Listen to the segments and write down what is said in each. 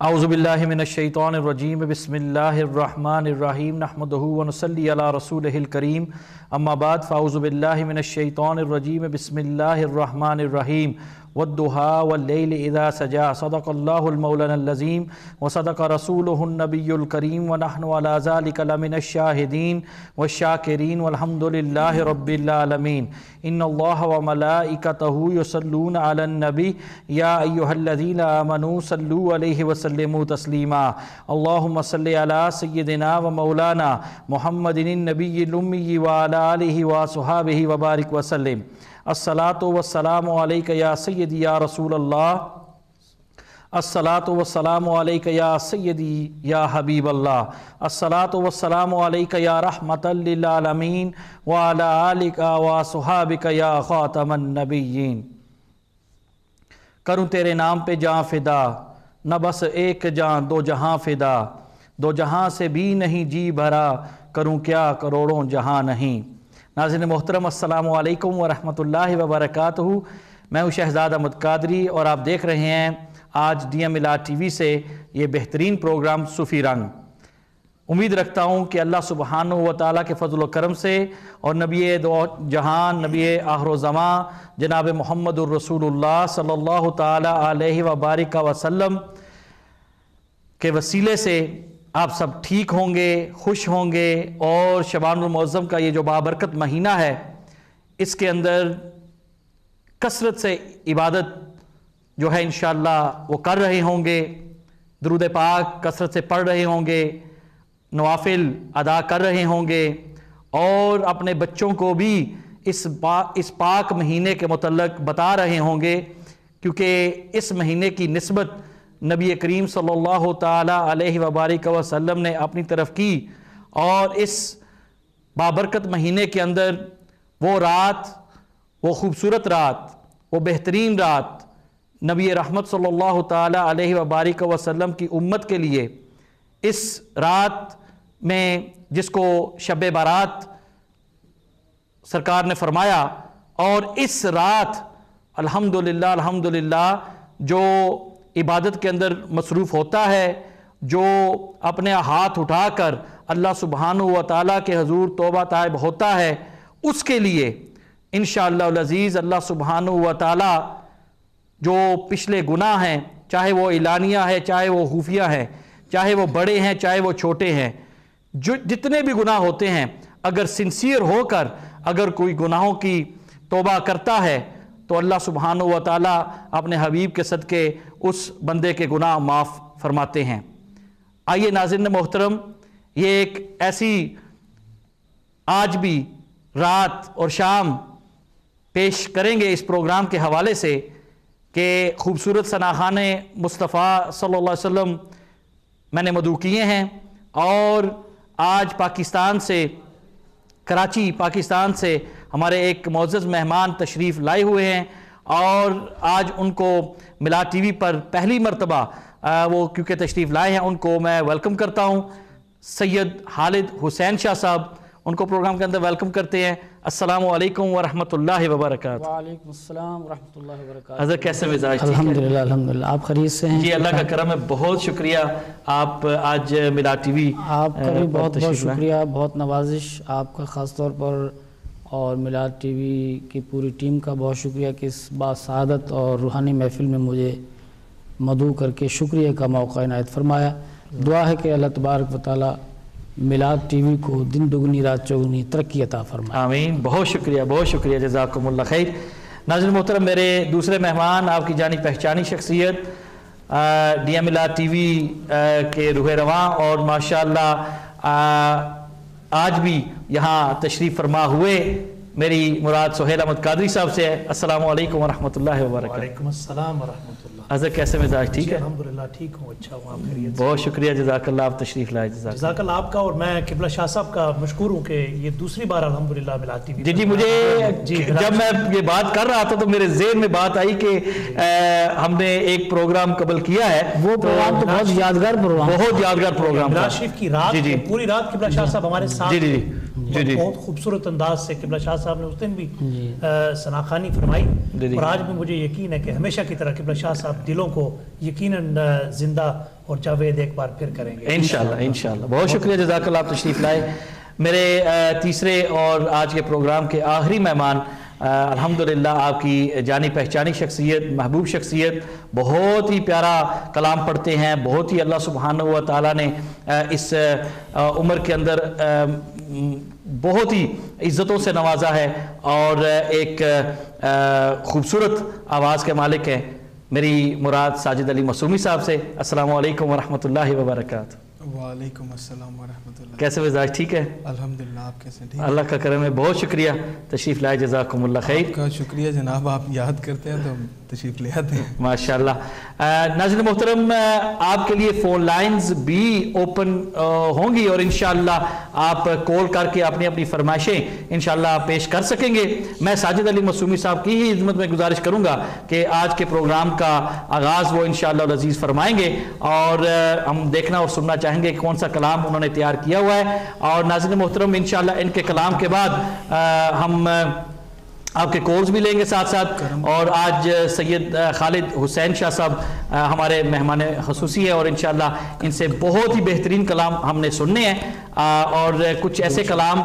आउज़बिल्लिमिनशैतरजीम बसमीम नहमदूनसली रसूल करीम अम्माबाद फ़ाउज़बिल्लिमिनशैतरजीम बसमीम वद्दुहा वल्लैल इज़ा सजा। सदक़ल्लाहुल-मौलाना-अज़ीम व सदक़ रसूलुहुन-नबियुल व नहनु अला लमिनश-शाहिदीन। वश-शाकिरीन। वल्हम्दुलिल्लाहि रब्बिल आलमीन। इन्नल्लाह व मलाइकतहु युसल्लूना अलन नबी। या अय्युहल्लज़ीना आमनू सल्लु अलैहि व तस्लीमा। अल्लाहुम्मा सल्लि अला सय्यिदिना व मौलाना। मुहम्मदिन नबिय्यिल उम्मी व आलिहि व असहाबिहि व बारिक व सल्लिम वसलाम या सय्यदी या रसूल अल्लाह अस्सलातु वस्सलामु अलैका या सय्यदी या हबीब अल्लाह अस्सलातु वस्सलामु अलैका या लिल आलमीन। व सुहाबिका या करूँ तेरे नाम पे जां फिदा, न बस एक जां दो जहाँ फिदा। दो जहाँ से भी नहीं जी भरा, करूँ क्या करोड़ों जहाँ नहीं। नाजिन मोहतरम अल्लाम वरहमल वबरक मैं हूँ शहजाद अहमद कादरी और आप देख रहे हैं आज डी एम टी वी से ये बेहतरीन प्रोग्राम सूफ़ी रंग। उम्मीद रखता हूँ कि अल्लाह सुबहान व ताली के फजल करम से और नबी दो जहान, नबी आहरोज़मा जनाब मोहम्मद रसूलुल्लाह सल्लल्लाहु वसल्लम के वसीले से आप सब ठीक होंगे, खुश होंगे और शबानमज़म का ये जो बाबरकत महीना है, इसके अंदर कसरत से इबादत जो है इन वो कर रहे होंगे, दरुद पाक कसरत से पढ़ रहे होंगे, नवाफिल अदा कर रहे होंगे और अपने बच्चों को भी इस पा इस पाक महीने के मतलब बता रहे होंगे, क्योंकि इस महीने की नस्बत नबी करीम सल्लल्लाहु अलैहि वबारिक ने अपनी तरफ़ की और इस बाबरकत महीने के अंदर वो रात, वो खूबसूरत रात, वो बेहतरीन रात नबी रहमत सल्लल्लाहु अलैहि वबारिक वसल्लम की उम्मत के लिए, इस रात में जिसको शब बारात सरकार ने फरमाया और इस रात, अल्हम्दुलिल्लाह अल्हम्दुलिल्लाह, जो इबादत के अंदर मसरूफ़ होता है, जो अपने हाथ उठाकर अल्लाह सुबहान व ताली के हजूर तोबा तायब होता है, उसके लिए इन शज़ीज़ अल्लाह सुबहान व ताली जो पिछले गुनाह हैं, चाहे वो इलानिया है, चाहे वो खुफिया है, चाहे वो बड़े हैं, चाहे वो छोटे हैं, जो जितने भी गुनाह होते हैं, अगर सिंसियर होकर अगर कोई गुनाहों की तोबा करता है तो अल्लाह सुबहान व ताली अपने हबीब के सदक़े उस बंदे के गुनाह माफ़ फरमाते हैं। आइए नाजिन मोहतरम, ये एक ऐसी आज भी रात और शाम पेश करेंगे इस प्रोग्राम के हवाले से कि खूबसूरत सनाखान मुस्तफ़ा अलैहि वसल्लम मैंने मदू किए हैं और आज पाकिस्तान से, कराची पाकिस्तान से हमारे एक मोज़ मेहमान तशरीफ़ लाए हुए हैं और आज उनको मिला टीवी पर पहली मरतबा। वो क्योंकि तशरीफ़ लाए हैं उनको मैं वेलकम करता हूँ। सैयद हालिद हुसैन शाह साहब उनको प्रोग्राम के अंदर वेलकम करते हैं। अस्सलाम वालेकुम वरहमतुल्लाहि वबरकातुहू। वालेकुम अस्सलाम वरहमतुल्लाहि वबरकातुहू। हज़रत कैसे मिजाज अल्हम्दुलिल्लाह अल्हम्दुलिल्लाह। आप खरीद से हैं? जी अल्लाह का करम है बहुत शुक्रिया। आप आज मिला टीवी आपका भी बहुत बहुत शुक्रिया बहुत नवाजिश आपका ख़ास तौर पर और मिलाद टीवी की पूरी टीम का बहुत शुक्रिया कि इस बासादत और रूहानी महफिल में मुझे मधु करके शुक्रिया का मौका इनायत फरमाया। दुआ है कि अल्लाह तबारक वाली मिलाद टीवी को दिन दुगनी, रात चौगनी तरक्की अता फरमाए। आमीन। बहुत शुक्रिया बहुत शुक्रिया जजाकमुल्ला खैर। नाजिन मोहतरम, मेरे दूसरे मेहमान, आपकी जानी पहचानी शख्सियत D M Milad T V के रूह रवा और माशा आज भी यहाँ तशरीफ़ फरमा हुए। मेरी मुराद सोहेल अहमद कादरी साहब से अस्सलाम वालेकुम वरहमतुल्लाहि वबरकातुहू। हज़रत कैसे मिजाज ठीक है? अल्हम्दुलिल्लाह ठीक हूँ। अच्छा हूँ आप बहुत शुक्रिया जजाकल्ला आप तशरीफ़ लाए जजाकल्ला आपका और मैं किबला शाह साहब का मशहूर हूँ कि ये दूसरी बार अल्हम्दुलिल्लाह मिलाती जी जी मुझे जब मैं ये बात कर रहा था तो मेरे जेन में बात आई कि हमने एक प्रोग्राम कबल किया है। वो प्रोग्राम तो बहुत यादगार प्रोग्राम बहुत यादगार प्रोग्राम की रात पूरी रात किबला शाह साहब हमारे साथ जी। जी जी जी। बहुत खूबसूरत अंदाज से किबला शाह साहब ने उस दिन भी सनाखानी फरमाई। और आज भी मुझे यकीन है कि हमेशा की तरह किबला शाह साहब दिलों को यकीन ज़िंदा और जावेद एक बार फिर करेंगे। इन इनशाला बहुत शुक्रिया जजाकल आप तशरीफ़ लाए। मेरे तीसरे और आज के प्रोग्राम के आखिरी मेहमान अल्हम्दुलिल्लाह, आपकी जानी पहचानी शख्सियत, महबूब शख्सियत, बहुत ही प्यारा कलाम पढ़ते हैं, बहुत ही अल्लाह सुबहान व ने इस उम्र के अंदर बहुत ही इज़्ज़तों से नवाजा है और एक खूबसूरत आवाज़ के मालिक हैं मेरी मुराद साजिद अली मसूमी साहब से। अस्सलाम वालेकुम वरहमतुल्लाहि वालेकुम अस्सलाम वरहमतुल्लाह। कैसे मिजाज? ठीक है? अल्हम्दुलिल्लाह आप कैसे ठीक? अल्लाह का करम है बहुत शुक्रिया। तशरीफ़ लाए जजाक खैर। का शुक्रिया जनाब आप याद करते हैं तो तशरीफ़ ले आते हैं। माशाल्लाह। नाजिन मोहतरम आपके लिए फ़ोन लाइंस भी ओपन होंगी और इन आप कॉल करके अपनी अपनी फरमाइशें इन पेश कर सकेंगे। मैं साजिद अली मसूमी साहब की ही इजमत में गुजारिश करूँगा कि आज के प्रोग्राम का आगाज़ वो इन शजीज़ फरमाएँगे और हम देखना और सुनना चाहेंगे कौन सा कलाम उन्होंने तैयार किया हुआ है। और नाजिन मोहतरम इन इनके कलाम के बाद हम आपके कोर्स भी लेंगे साथ साथ और आज सैयद खालिद हुसैन शाह साहब हमारे मेहमान खसूसी है और इन इनसे बहुत ही बेहतरीन कलाम हमने सुनने हैं। और कुछ ऐसे कलाम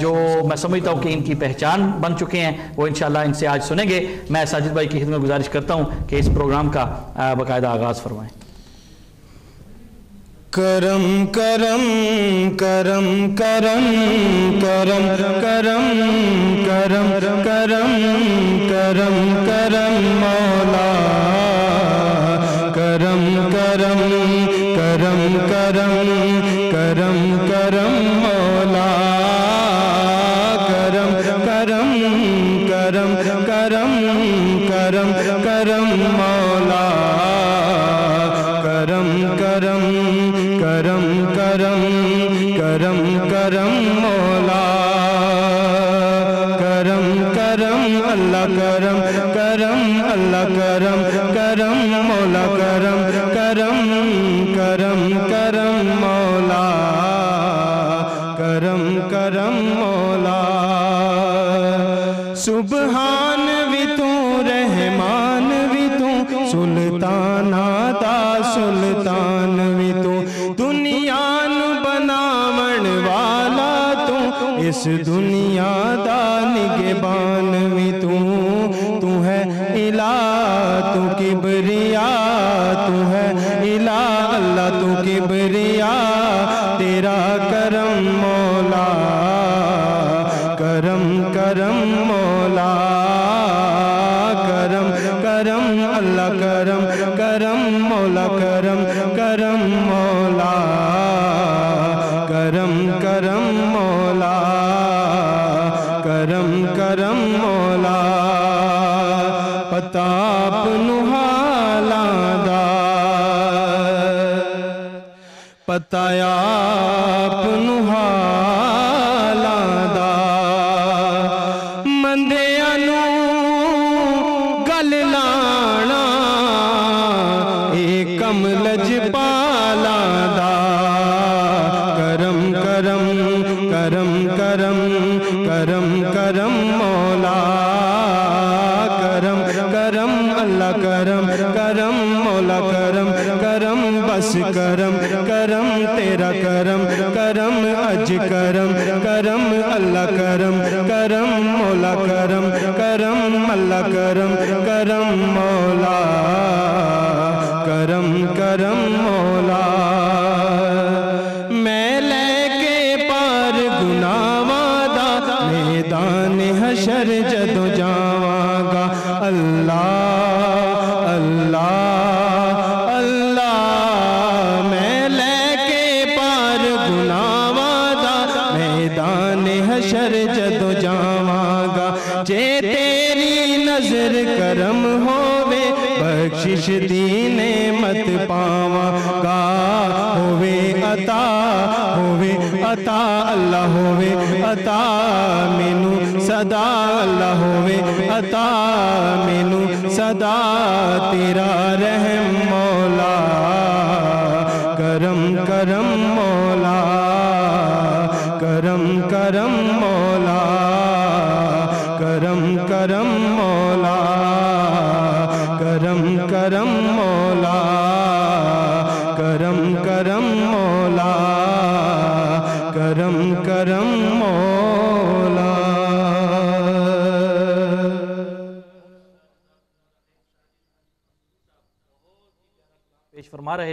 जो मैं समझता हूँ कि इनकी पहचान बन चुके हैं वो इन इनसे आज सुनेंगे। मैं साजिद भाई की खिदमत गुजारिश करता हूँ कि इस प्रोग्राम का बाकायदा आगाज़ फरमाएँ। करम करम करम करम करम करम करम करम करम करम मौला करम करम करम करम दुनिया के बान भी तू तू है इला तू किबरिया, तू है इला अल्लाह, तू किबरिया।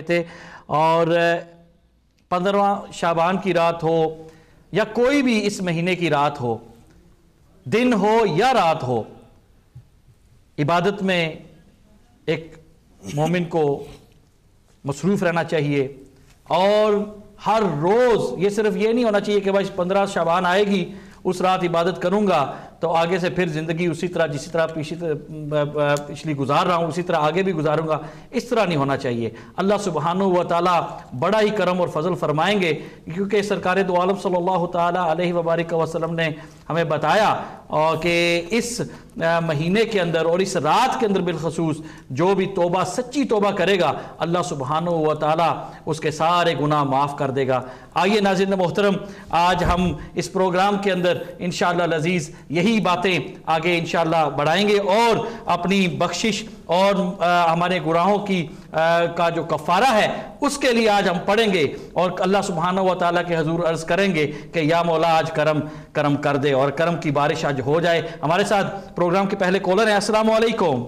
रहे थे और पंद्रवा शाबान की रात हो या कोई भी इस महीने की रात हो, दिन हो या रात हो, इबादत में एक मोमिन को मसरूफ़ रहना चाहिए और हर रोज़ ये सिर्फ़ ये नहीं होना चाहिए कि भाई पंद्रह शाबान आएगी, उस रात इबादत करूँगा तो आगे से फिर ज़िंदगी उसी तरह, जिस तरह पिछली पिछली गुजार रहा हूँ, उसी तरह आगे भी गुजारूँगा। इस तरह नहीं होना चाहिए। अल्लाह सुबहान व ताली बड़ा ही करम और फजल फरमाएँगे, क्योंकि सरकार दो आलम सल्ला तबारक वसलम ने हमें बताया कि इस महीने के अंदर और इस रात के अंदर बिलखसूस जो भी तोबा सच्ची तोबा करेगा अल्लाह सुबहान व ताली उसके सारे गुनाह माफ़ कर देगा। आइए नाजिन मोहतरम आज हम इस प्रोग्राम के अंदर इन लजीज़ यही बातें आगे इन बढ़ाएँगे और अपनी बख्शिश और आ, हमारे गुनाहों की का जो कफ़ारा है उसके लिए आज हम पढ़ेंगे और अल्लाह सुबहान व ताली के हजूर अर्ज़ करेंगे कि या मौला आज करम करम कर दे और करम की बारिश आज हो जाए। हमारे साथ प्रोग्राम के पहले कॉलर हैं। अस्सलाम वालेकुम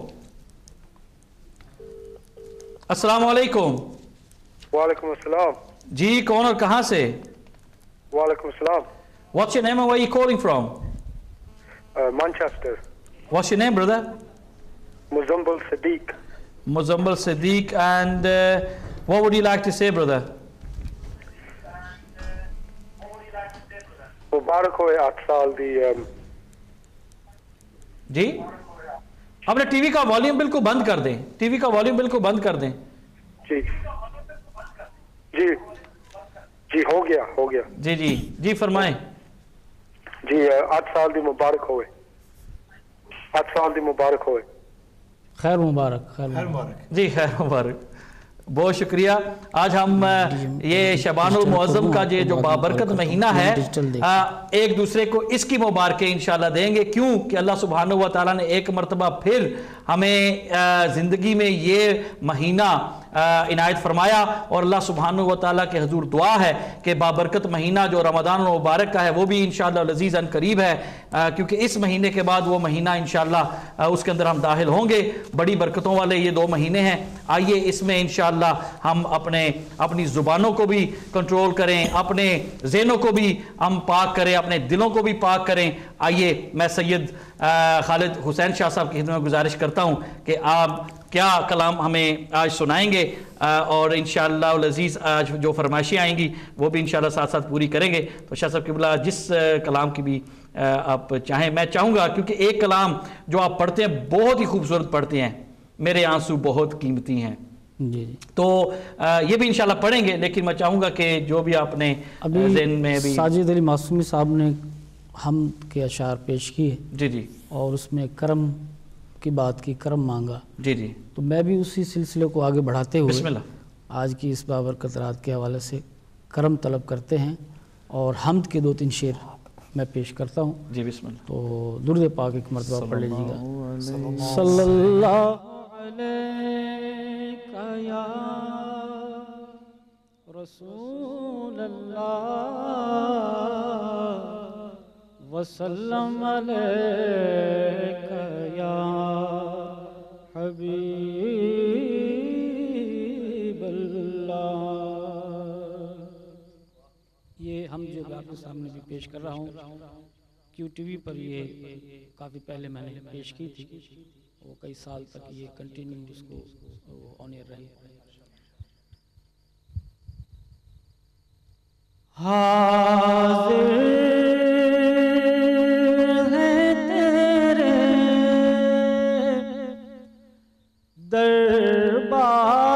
अस्सलाम वालेकुम वालेकुम अस्सलाम। जी कौन और कहाँ से? वालेकुम अस्सलाम। What's your name and where are you calling from? Uh, Manchester. What's your name, brother? Muzammil Sadiq. And uh, what would you like to say, brother? मुबारक हो आठ साल दी जी? अपने टीवी का वॉल्यूम बिल्कुल बंद कर दें। टीवी का वॉल्यूम बिल्कुल बंद कर दें। जी। जी। जी हो गया हो गया। जी जी। जी फरमाए। जी आठ साल दी मुबारक होए आठ साल दी मुबारक होए खैर मुबारक खैर मुबारक जी खैर मुबारक बहुत शुक्रिया। आज हम ये शबानुल का ये जो बाबरकत महीना है एक दूसरे को इसकी मुबारकें इंशाल्लाह देंगे। क्यों? कि अल्लाह सुबहान व ताला ने एक मरतबा फिर हमें ज़िंदगी में ये महीना इनायत फरमाया। और अल्लाह सुबहान व ताली के हजूर दुआ है कि बाबरकत महीना जो रमदान मुबारक का है वो भी इन लजीज़ अन करीब है। क्योंकि इस महीने के बाद वो महीना इन उसके अंदर हम दाखिल होंगे। बड़ी बरकतों वाले ये दो महीने हैं। आइए इसमें इन हम अपने, अपनी ज़ुबानों को भी कंट्रोल करें, अपने जहनों को भी हम पाक करें, अपने दिलों को भी पाक करें। आइए मैं सैयद खालिद हुसैन शाह साहब की खिदमत गुजारिश करता हूँ कि आप क्या कलाम हमें आज सुनाएँगे और इन लजीज़ आज जो फरमाइशें आएँगी, वो भी इन साथ साथ पूरी करेंगे। तो शाह साहब किबला, जिस कलाम की भी आप चाहें, मैं चाहूँगा, क्योंकि एक कलाम जो आप पढ़ते हैं, बहुत ही खूबसूरत पढ़ते हैं। मेरे आँसू बहुत कीमती हैं। जी जी। तो ये भी इंशाल्लाह पढ़ेंगे लेकिन मैं चाहूँगा कि जो भी आपने अभी में भी साजिद अली मासूमी साहब ने हम के अशार पेश किए। जी जी। और उसमें करम की बात की करम मांगा। जी जी। तो मैं भी उसी सिलसिले को आगे बढ़ाते हुए आज की इस बाबरकत रात के हवाले से करम तलब करते हैं। और हमद के दो तीन शेर मैं पेश करता हूँ। जी बिस्मिल्लाह। तो दुर्द पाक एक मरतबा पढ़ लीजिएगा। सल्लल्लाहु रसूल वसल्लम या ये हम जो आपके सामने भी पेश कर रहा हूँ, क्यू टीवी पर ये काफ़ी पहले मैंने पेश की थी। वो कई साल तक ये कंटिन्यू उसको ऑन एयर रही। हाजिर देती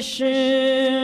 Session.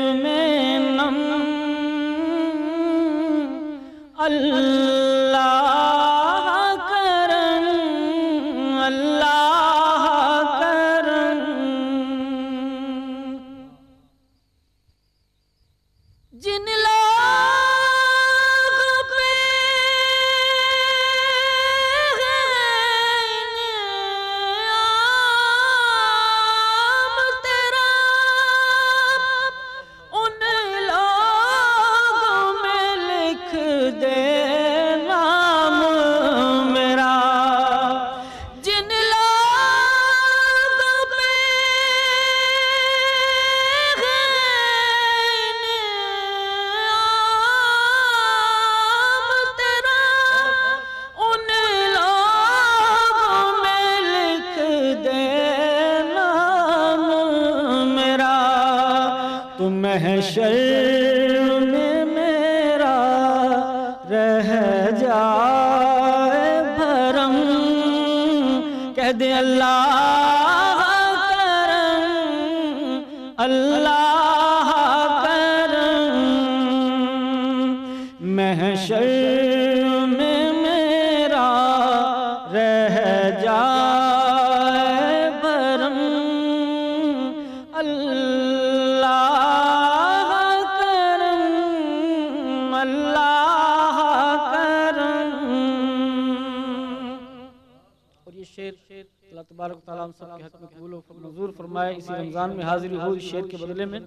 में हाजिर हो इस शेर के बदले में?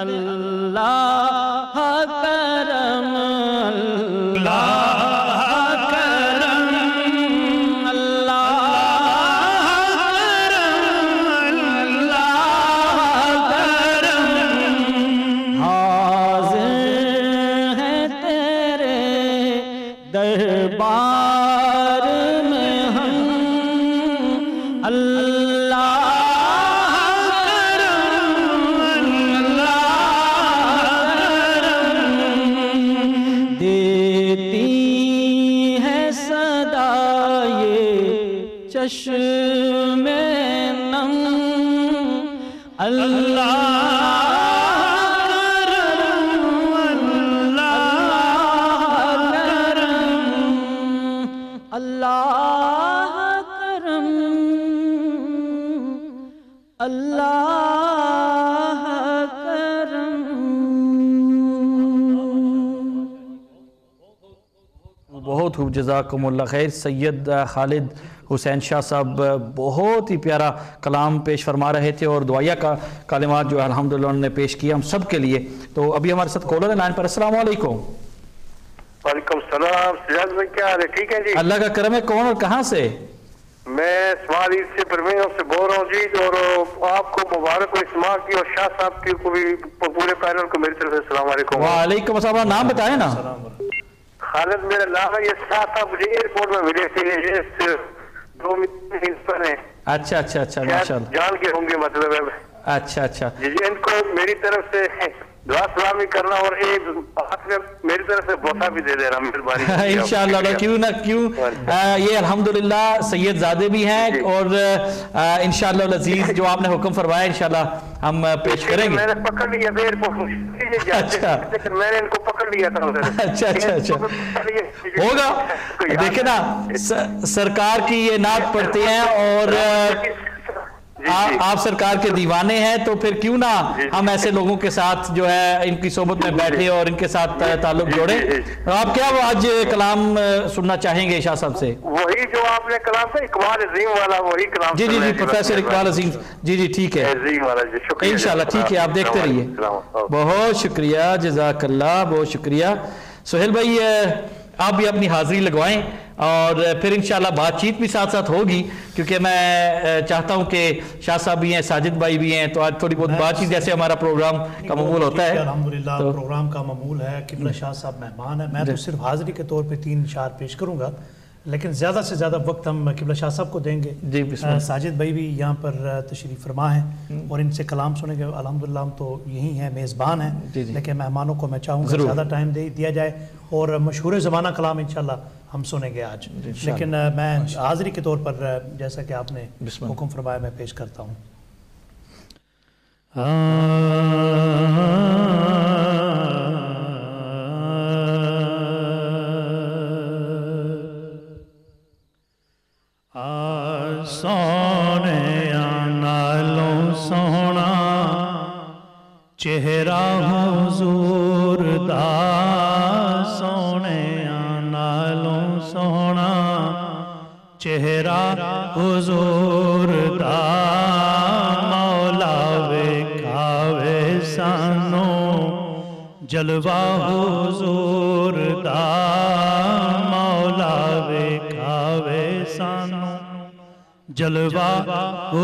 अल्लाह करम जजाकमुल्ला खैर। सैयद खालिद हुसैन शाह साहब बहुत ही प्यारा कलाम पेश फरमा रहे थे और दुआया का कलिमात जो अल्हम्दुलिल्लाह उन्होंने पेश किया हम सब के लिए। तो अभी हमारे साथ कॉलर है लाइन पर अस्सलाम वालेकुम। वालेकुम सलाम। सिराज भाई क्या हाल है? ठीक है जी? अल्लाह का करम है कौन और कहाँ से? मैं सवाल ईद से परवीन से बोल रहा हूँ जी और आपको मुबारक हो इस्मा की और शाह साहब की को भी पूरे पैनल को मेरी तरफ़ से सलाम वालेकुम। वालेकुम नाम बताए ना। खालिद मेरा नाम है ये साथ आप मुझे एयरपोर्ट में मिले थे दो मिनट है अच्छा अच्छा अच्छा जान के होंगे मतलब। अच्छा अच्छा। जी जी इनको मेरी तरफ़ से दुआ सलामी करना और एक मेरी तरफ़ से बोसा भी दे देना मेहरबानी इंशाल्लाह क्यों ना क्यों? आ, ये अल्हम्दुलिल्लाह सैयद जादे भी हैं और इंशाल्लाह अज़ीज़ जो आपने हुक्म फरमाया इंशाल्लाह हम पेश करेंगे। मैंने पकड़ लिया एयरपोर्ट अच्छा। मैंने इनको पकड़ लिया था अच्छा, अच्छा, अच्छा। होगा। देखे ना सरकार की ये नाक पढ़ते हैं और आ, आप सरकार के दीवाने हैं तो फिर क्यों ना हम ऐसे लोगों के साथ जो है इनकी सोबत में बैठे और इनके साथ ताल्लुक जोड़े। तो आप क्या वो आज कलाम सुनना चाहेंगे शाह साहब से? वही जो आपने कलाम था इकबाल अजीम वाला वही कलाम जी जी जी प्रोफेसर इकबाल अजीम। जी जी ठीक है। इंशाल्लाह ठीक है आप देखते रहिए। बहुत शुक्रिया जजाकल्ला बहुत शुक्रिया। सुहेल भाई आप भी अपनी हाजिरी लगवाएँ और फिर इंशाल्लाह बातचीत भी साथ साथ होगी क्योंकि मैं चाहता हूँ कि शाह साहब भी हैं साजिद भाई भी हैं तो आज थोड़ी बहुत बातचीत जैसे हमारा प्रोग्राम का ममूल होता है। अलहमदिल्ला तो- प्रोग्राम का ममूल है किबला शाह साहब मेहमान है। मैं तो सिर्फ़ हाजिरी के तौर पर तीन शार पेश करूँगा लेकिन ज़्यादा से ज़्यादा वक्त हम किबला शाह साहब को देंगे। जी, बिस्मिल्लाह। साजिद भाई भी यहाँ पर तशरीफ़ फरमा है और इनसे कलाम सुनेंगे। अल्हम्दुलिल्लाह हम तो यही हैं मेज़बान हैं। लेकिन मेहमानों को मैं चाहूँगा ज़्यादा टाइम दे दिया जाए और मशहूर ज़माना कलाम इंशाल्लाह हम सुनेंगे आज। लेकिन मैं हाजिरी के तौर पर जैसा कि आपने हुक्म फरमाया मैं पेश करता हूँ। जलवा हो जोरदार मौला वे खावे सानू। जलवा हो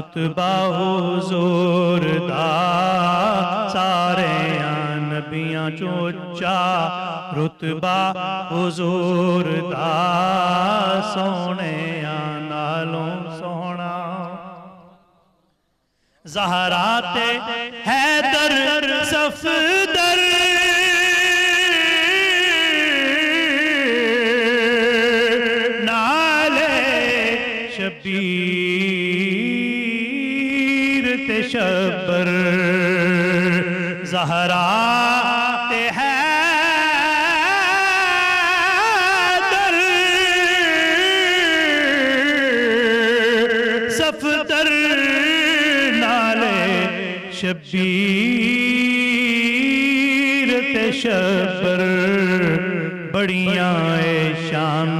रुतबा हो सारे नबिया चोचा रुतबा जोरदार सोने नालों सोना। जहराते हैदर सफ़र बड़िया शाम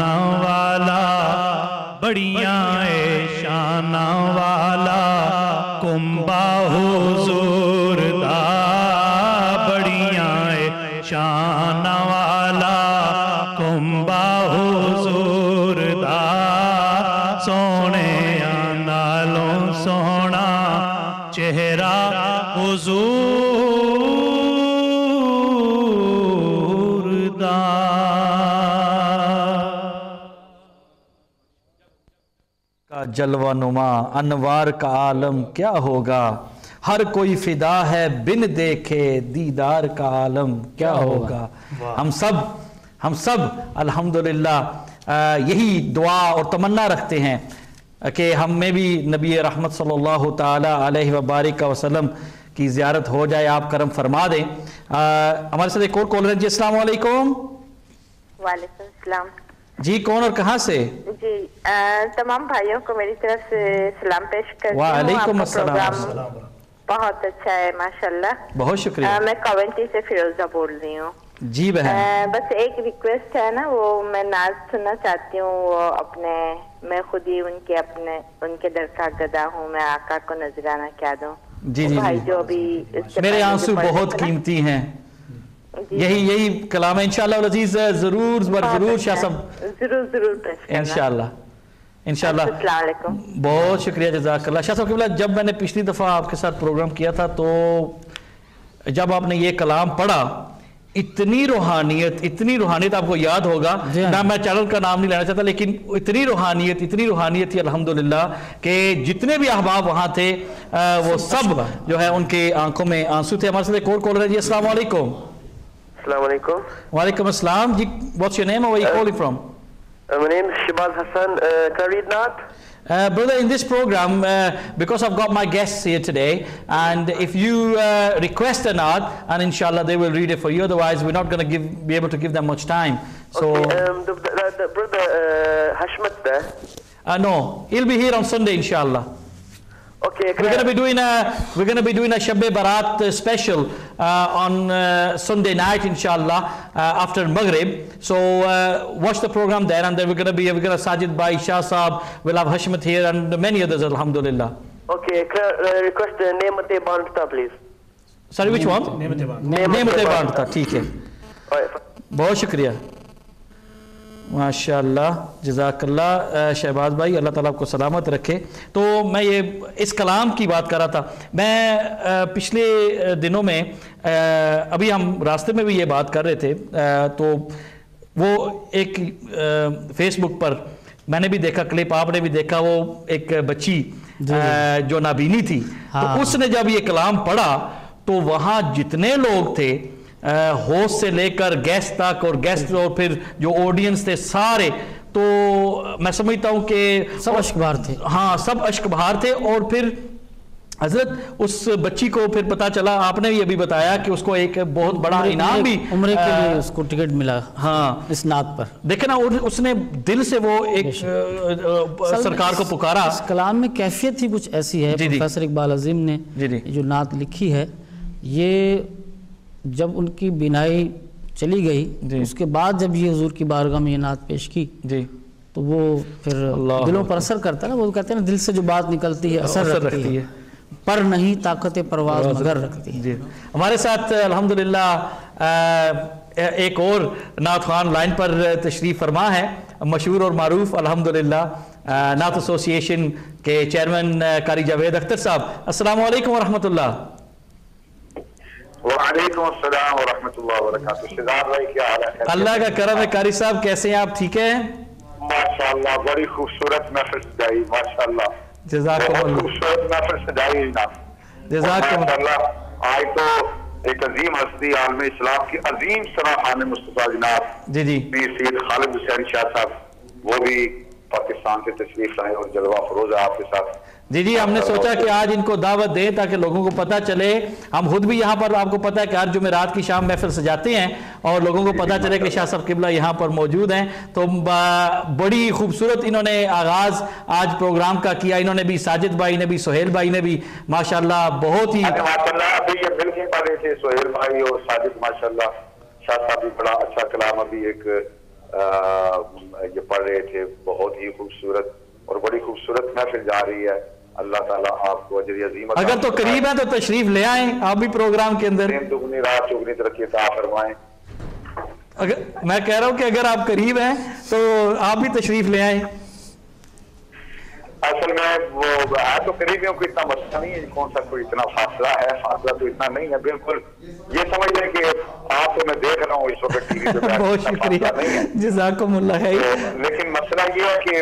जलवा नुमा अनवार का आलम क्या होगा? हर कोई फिदा है बिन देखे दीदार का आलम क्या होगा? हम सब हम सब अल्हम्दुलिल्लाह यही दुआ और तमन्ना रखते हैं कि हम में भी नबी रहमत सल्लल्लाहु ताला अलैहि व बारिक वसल्लम की ज़ियारत हो जाए आप करम फरमा दें। हमारे साथ एक और कॉलर है। जी अस्सलाम वालेकुम। वालेकुम सलाम। जी कौन और कहाँ से? जी अ, तमाम भाइयों को मेरी तरफ़ से सलाम पेश करती हूँ। आपका प्रोग्राम बहुत अच्छा है माशाल्लाह। बहुत शुक्रिया। मैं कवेंट्री से फिरोजा बोल रही हूँ। जी बहन। बस एक रिक्वेस्ट है ना वो मैं नाज सुनना चाहती हूँ वो अपने मैं खुद ही उनके अपने उनके दर का गदा हूँ मैं आका को नजराना क्या दूँ? जी, जी, भाई जी। जो अभी मेरे आँसू बहुत कीमती हैं। यही यही कलाम है। इंशाल्लाह अज़ीज़ ज़रूर ज़रूर अच्छा। शाह है। ज़रूर ज़रूर इंशाल्लाह इंशाल्लाह बहुत शुक्रिया जजाकल्ला शाह साहब के बाद जब मैंने पिछली दफ़ा आपके साथ प्रोग्राम किया था तो जब आपने ये कलाम पढ़ा इतनी रूहानियत इतनी रूहानियत आपको याद होगा। हाँ। ना मैं चैनल का नाम नहीं लेना चाहता लेकिन इतनी रूहानियत इतनी रूहानियत थी अल्हम्दुलिल्लाह कि जितने भी अहबाब वहाँ थे अ, वो सब जो है उनके आँखों में आँसू थे। हमारे साथ एक और कॉलर है जी अस्सलाम वालेकुम। Assalamualaikum. alaikum. assalam. What's your name or where are you uh, calling from? Uh, my name is Shabaz Hassan. Uh, can I read? Uh, brother, in this program, uh, because I've got my guests here today, and if you uh, request a nod, and inshallah they will read it for you, otherwise we're not going to give be able to give them much time. So, okay, um, the, the, the brother uh, Hashmat there? no, he'll be here on Sunday, inshallah. Okay, can We're I, going to be doing a we're going to be doing a Shabbe Barat uh, special uh, on uh, Sunday night, inshallah, uh, after Maghrib. So uh, watch the program there, and then we're going to be we're going to Sajid Bhai Shah Saab, we'll have Hashmat here, and many others, Alhamdulillah. okay, can I uh, request the name of the Banta, please? Sorry, which one? नेमत बात name बांटता ठीक है Alright, बहुत शुक्रिया माशाल्लाह जजाकल्ला शहबाज भाई अल्लाह ताला आपको सलामत रखे। तो मैं ये इस कलाम की बात कर रहा था। मैं पिछले दिनों में अभी हम रास्ते में भी ये बात कर रहे थे तो वो एक फेसबुक पर मैंने भी देखा क्लिप आपने भी देखा वो एक बच्ची जो नाबीनी थी। हाँ। तो उसने जब ये कलाम पढ़ा तो वहाँ जितने लोग थे होस्ट से लेकर गेस्ट तक और गेस्ट और फिर जो ऑडियंस थे सारे तो मैं समझता हूँ कि सब अश्कबार थे। हाँ सब अश्क बहार थे और फिर हज़रत उस बच्ची को फिर पता चला आपने भी अभी बताया कि उसको एक बहुत बड़ा इनाम भी उम्र के लिए उसको टिकट मिला हाँ। इस नात पर। देखे ना उसने दिल से वो एक सरकार को पुकारा। इस कलाम में कैफियत ही कुछ ऐसी है प्रोफेसर इकबाल अजीम ने जो नात लिखी है ये जब उनकी बिनाई चली गई उसके बाद जब ये हजूर की बारगाह में ये नात पेश की जी। तो वो फिर दिलों पर असर करता है ना वो कहते हैं ना दिल से जो बात निकलती है असर, असर रखती, रखती है। पर नहीं ताकत परवाज मगर रखती है। हमारे साथ अल्हम्दुलिल्लाह एक और नात खान लाइन पर तशरीफ़ फरमा है। मशहूर और मरूफ अल्हम्दुलिल्लाह नात एसोसिएशन के चेयरमैन कारी जावेद अख्तर साहब अस्सलाम वालेकुम रहमतुल्लाह अल्लाह का करम है कारी साहब कैसे हैं आप? ठीक हैं? माशाल्लाह बड़ी खूबसूरत महफिल सजाई माशाल्लाह। खूबसूरत महफिल सजाई जनाब। आज तो एक अजीम हस्ती आलम इस्लाम की अजीम सना खान मुस्तफ़ा जनाब। जी जी। पीर सैद खालिद हुसैन शाह साहब वो भी पाकिस्तान से तशरीफ़ लाए और जलवा फरोज आपके साथ। जी जी हमने सोचा कि आज इनको दावत दें ताकि लोगों को पता चले। हम खुद भी यहाँ पर आपको पता है कि हर जुमेरात की शाम महफिल सजाते हैं और लोगों को पता चले कि शाह सब किबला यहाँ पर मौजूद हैं। तो बड़ी खूबसूरत इन्होंने आगाज़ आज प्रोग्राम का किया। इन्होंने भी साजिद भाई ने भी, सोहेल भाई ने भी, माशाल्लाह बहुत ही सोहेल भाई और साजिद साहब बड़ा अच्छा कलाम अभी एक पढ़ रहे थे। बहुत ही खूबसूरत और बड़ी खूबसूरत महफिल जा रही है। अल्लाह ताला आपको अजर अजीम अगर तो करीब है तो तशरीफ़ ले आए आप भी प्रोग्राम के अंदर। दुगनी रात चुगनी तरक्की फरमाएँ। अगर मैं कह रहा हूँ कि अगर आप करीब हैं तो आप भी तशरीफ़ ले आए। असल में वो है तो करीबियों को इतना मसला नहीं है कौन सा कोई इतना फासला है फासला तो इतना नहीं है बिल्कुल। ये समझ लें कि आप तो मैं देख रहा हूँ इस वक्त टीवी पे बहुत शुक्रिया। जजाकुमुल्लाह है। तो, लेकिन मसला ये है कि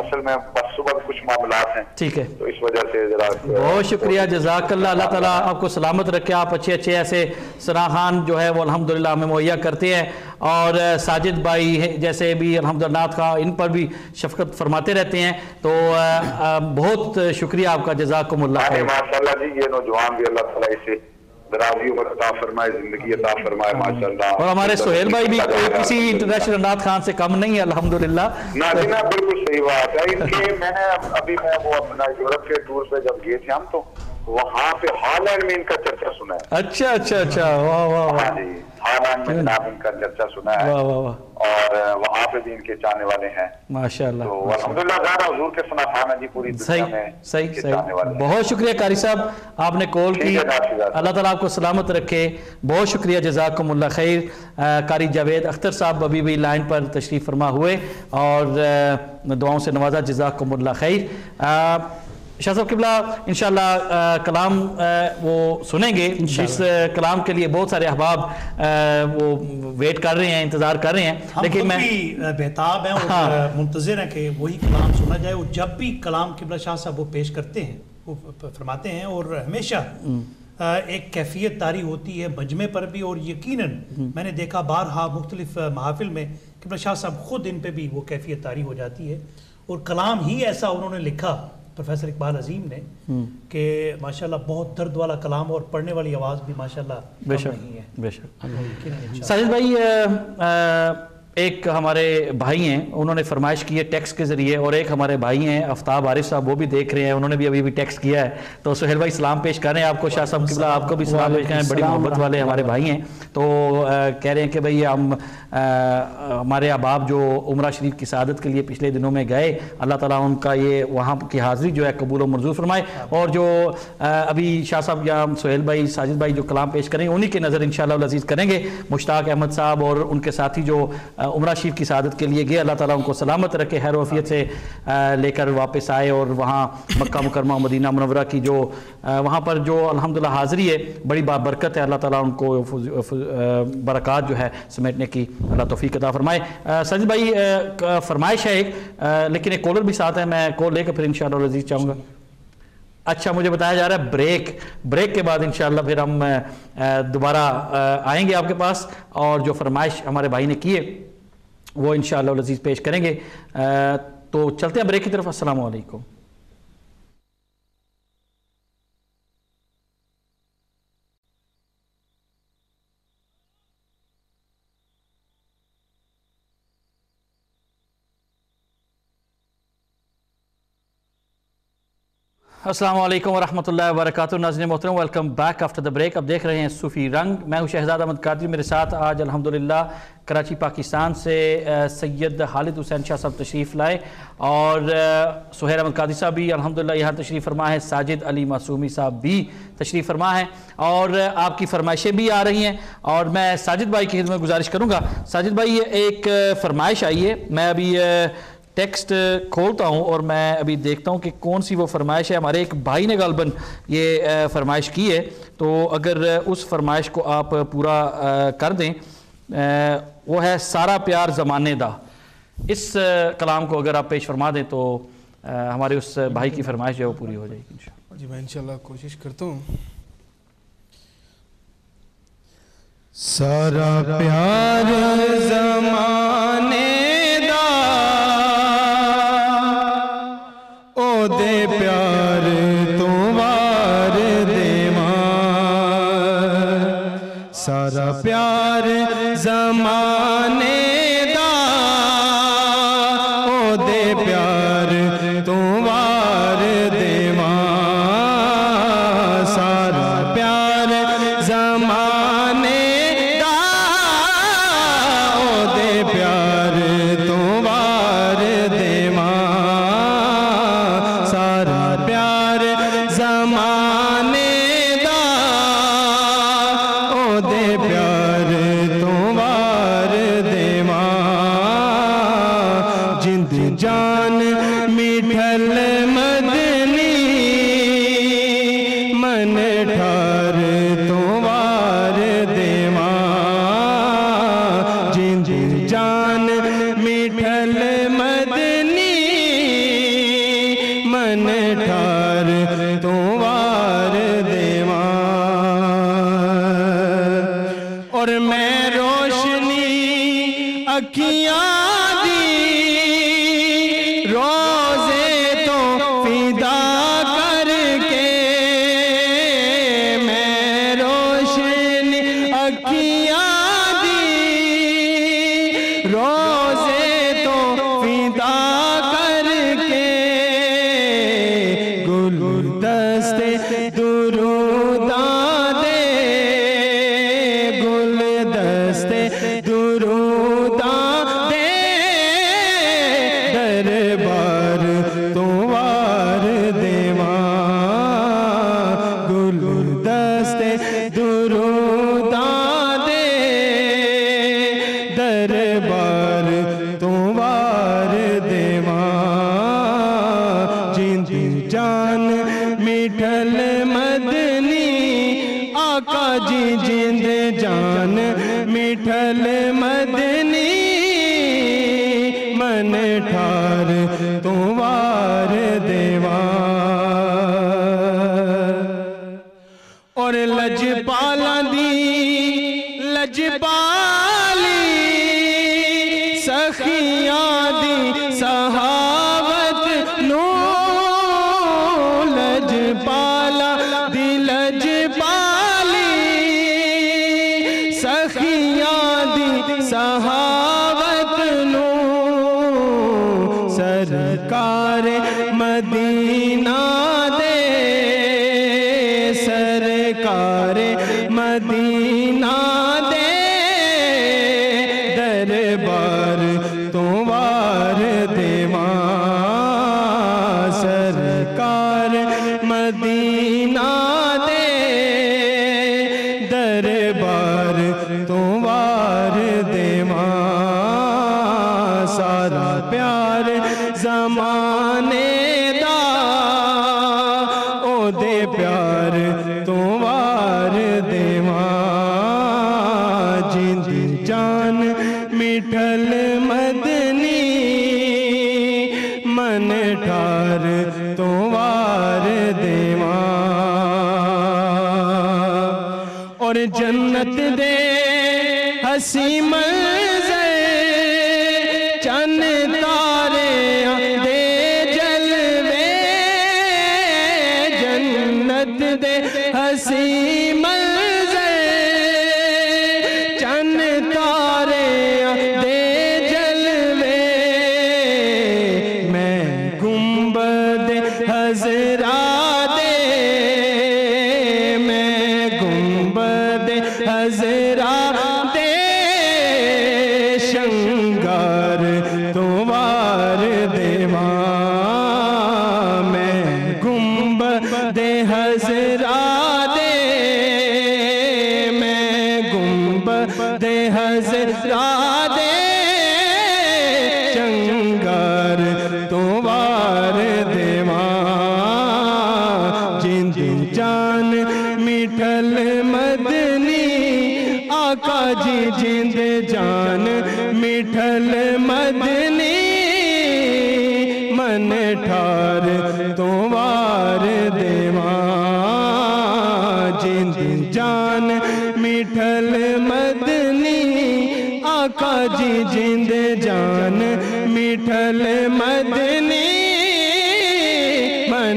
असल में सुबह कुछ मामला हैं। ठीक है। तो इस वजह से जरा बहुत शुक्रिया जजाकल्ला अल्लाह ताला आपको सलामत रखे। आप अच्छे अच्छे ऐसे सराहान जो है वो अल्हम्दुलिल्लाह हमें मुहैया करते हैं। और साजिद भाई जैसे भी अलहमदनाथ का इन पर भी शफकत फरमाते रहते हैं। तो बहुत शुक्रिया आपका जजाक माशाल्लाह जी ये नौजवान भी अल्लाह ताला इसे और हमारे सोहेल भाई भी किसी इंटरनेशनल नाथ खान से कम नहीं है अल्हम्दुलिल्लाह। ना जी ना बिल्कुल सही बात है। इनके मैंने अभी मैं वो अपना यूरोप के टूर पे जब गए थे हम तो वहाँ पे हॉलैंड में इनका चर्चा सुना है। अच्छा अच्छा अच्छा। वाह वाह वाह। हाँ जी हॉलैंड में जनाब इनका चर्चा सुना है। वाह वाह वाह। और वहाँ पे भी इनके चाहने वाले हैं। माशाल्लाह तो अल्हम्दुलिल्लाह हुजूर के सना खाना जी पूरी दुनिया में सही सही। बहुत शुक्रिया कारी साहब आपने कॉल की। अल्लाह ताला आपको सलामत रखे। बहुत शुक्रिया जजाकुमुल्ला खैर। कारी जावेद अख्तर साहब अभी भी लाइन पर तशरीफ़ फरमा हुए और दुआओं से नवाजा जजाकुमुल्ला खैर। शाह साहब किबला इन कलाम आ, वो सुनेंगे जिस कलाम के लिए बहुत सारे अहबाब वो वेट कर रहे हैं इंतज़ार कर रहे हैं लेकिन मैं बेताब हैं हाँ। मुंतजर हैं कि वही कलाम सुना जाए और जब भी कलाम किबला शाह साहब वो पेश करते हैं वो फरमाते हैं और हमेशा हम्म। एक कैफियत तारी होती है मजमे पर भी और यकीनन हम्म। मैंने देखा बारहा मुख्तलिफ़ महाफिल में किबला शाह साहब खुद इन पर भी वो कैफियत तारी हो जाती है और कलाम ही ऐसा उन्होंने लिखा प्रोफेसर इकबाल अजीम ने हम्म। कि माशाल्लाह बहुत दर्द वाला कलाम और पढ़ने वाली आवाज़ भी माशाल्लाह बेशक नहीं है। बेशक। साजिद भाई एक हमारे भाई हैं उन्होंने फरमाइश की है टैक्स के ज़रिए और एक हमारे भाई हैं आफ्ताब आरिफ साहब वो भी देख रहे हैं उन्होंने भी अभी भी टैक्स किया है। तो सुहेल भाई सलाम पेश कर रहे हैं आपको शाह साहब किबला आपको भी सलाम पेश करें बड़ी मोहब्बत वाले हमारे भाई हैं। तो आ, कह रहे हैं कि भाई हम हमारे अबाब जो उम्र शरीफ की शहादत के लिए पिछले दिनों में गए अल्लाह ताला उनका ये वहाँ की हाज़िरी जो है कबूल और मंजूर फरमाए। और जो अभी शाह साहब या सोहेल भाई साजिद भाई जो कलाम पेश करेंगे उन्हीं के नज़र इन शजीज़ करेंगे। मुश्ताक अहमद साहब और उनके साथी जो उम्र शरीफ की शहादत के लिए गए। अल्लाह ताला उनको सलामत रखे हैर से लेकर वापस आए और वहाँ मक्का मुकरमा मदीना मनवरा की जो वहाँ पर जो अलहमदिल्ला हाज़िरी है, बड़ी बाबरकत है। अल्लाह ताला उनको बरक़ात जो है समेटने की अल्लाह तोफ़ी अदा फरमाए। सजिद भाई फरमाइश है एक लेकिन एक कॉलर भी साथ है, मैं कॉल लेकर फिर इन शजीज़ चाहूँगा। अच्छा मुझे बताया जा रहा है ब्रेक ब्रेक के बाद इंशाल्लाह फिर हम दोबारा आएँगे आपके पास और जो फरमाइश हमारे भाई ने की है वो इन शजीज़ पेश करेंगे। तो चलते हैं ब्रेक की तरफ़। अस्सलाम अस्सलाम वालेकुम वरहमतुल्लाहि वबरकातुहू नाज़रीन मोहतरम welcome back after the break अब देख रहे हैं सूफ़ी रंग। मैं हूँ शहजाद अहमद कादरी। मेरे साथ आज अल्हम्दुलिल्लाह कराची, पाकिस्तान से सैयद खालिद हुसैन शाह साहब तशरीफ़ लाए। और सुहेर अहमद कादरी साहब भी अल्हम्दुलिल्लाह यहाँ तशरीफ़ फरमा है। साजिद अली मासूमी साहब भी तशरीफ़ फरमा है। और आपकी फरमाइशें भी आ रही हैं। और मैं साजिद भाई की खिदमत गुजारिश करूँगा। साजिद भाई एक फरमाइश आई है। मैं अभी टेक्स्ट खोलता हूँ और मैं अभी देखता हूँ कि कौन सी वो फरमाइश है। हमारे एक भाई ने गालबन ये फरमाइश की है। तो अगर उस फरमाइश को आप पूरा कर दें वो है सारा प्यार ज़माने दा। इस कलाम को अगर आप पेश फरमा दें तो हमारे उस भाई की फरमाइश जो है वो पूरी हो जाएगी जी मैं इंशाल्लाह कोशिश करता हूँ। सारा प्यार जमाने प्यार जमा না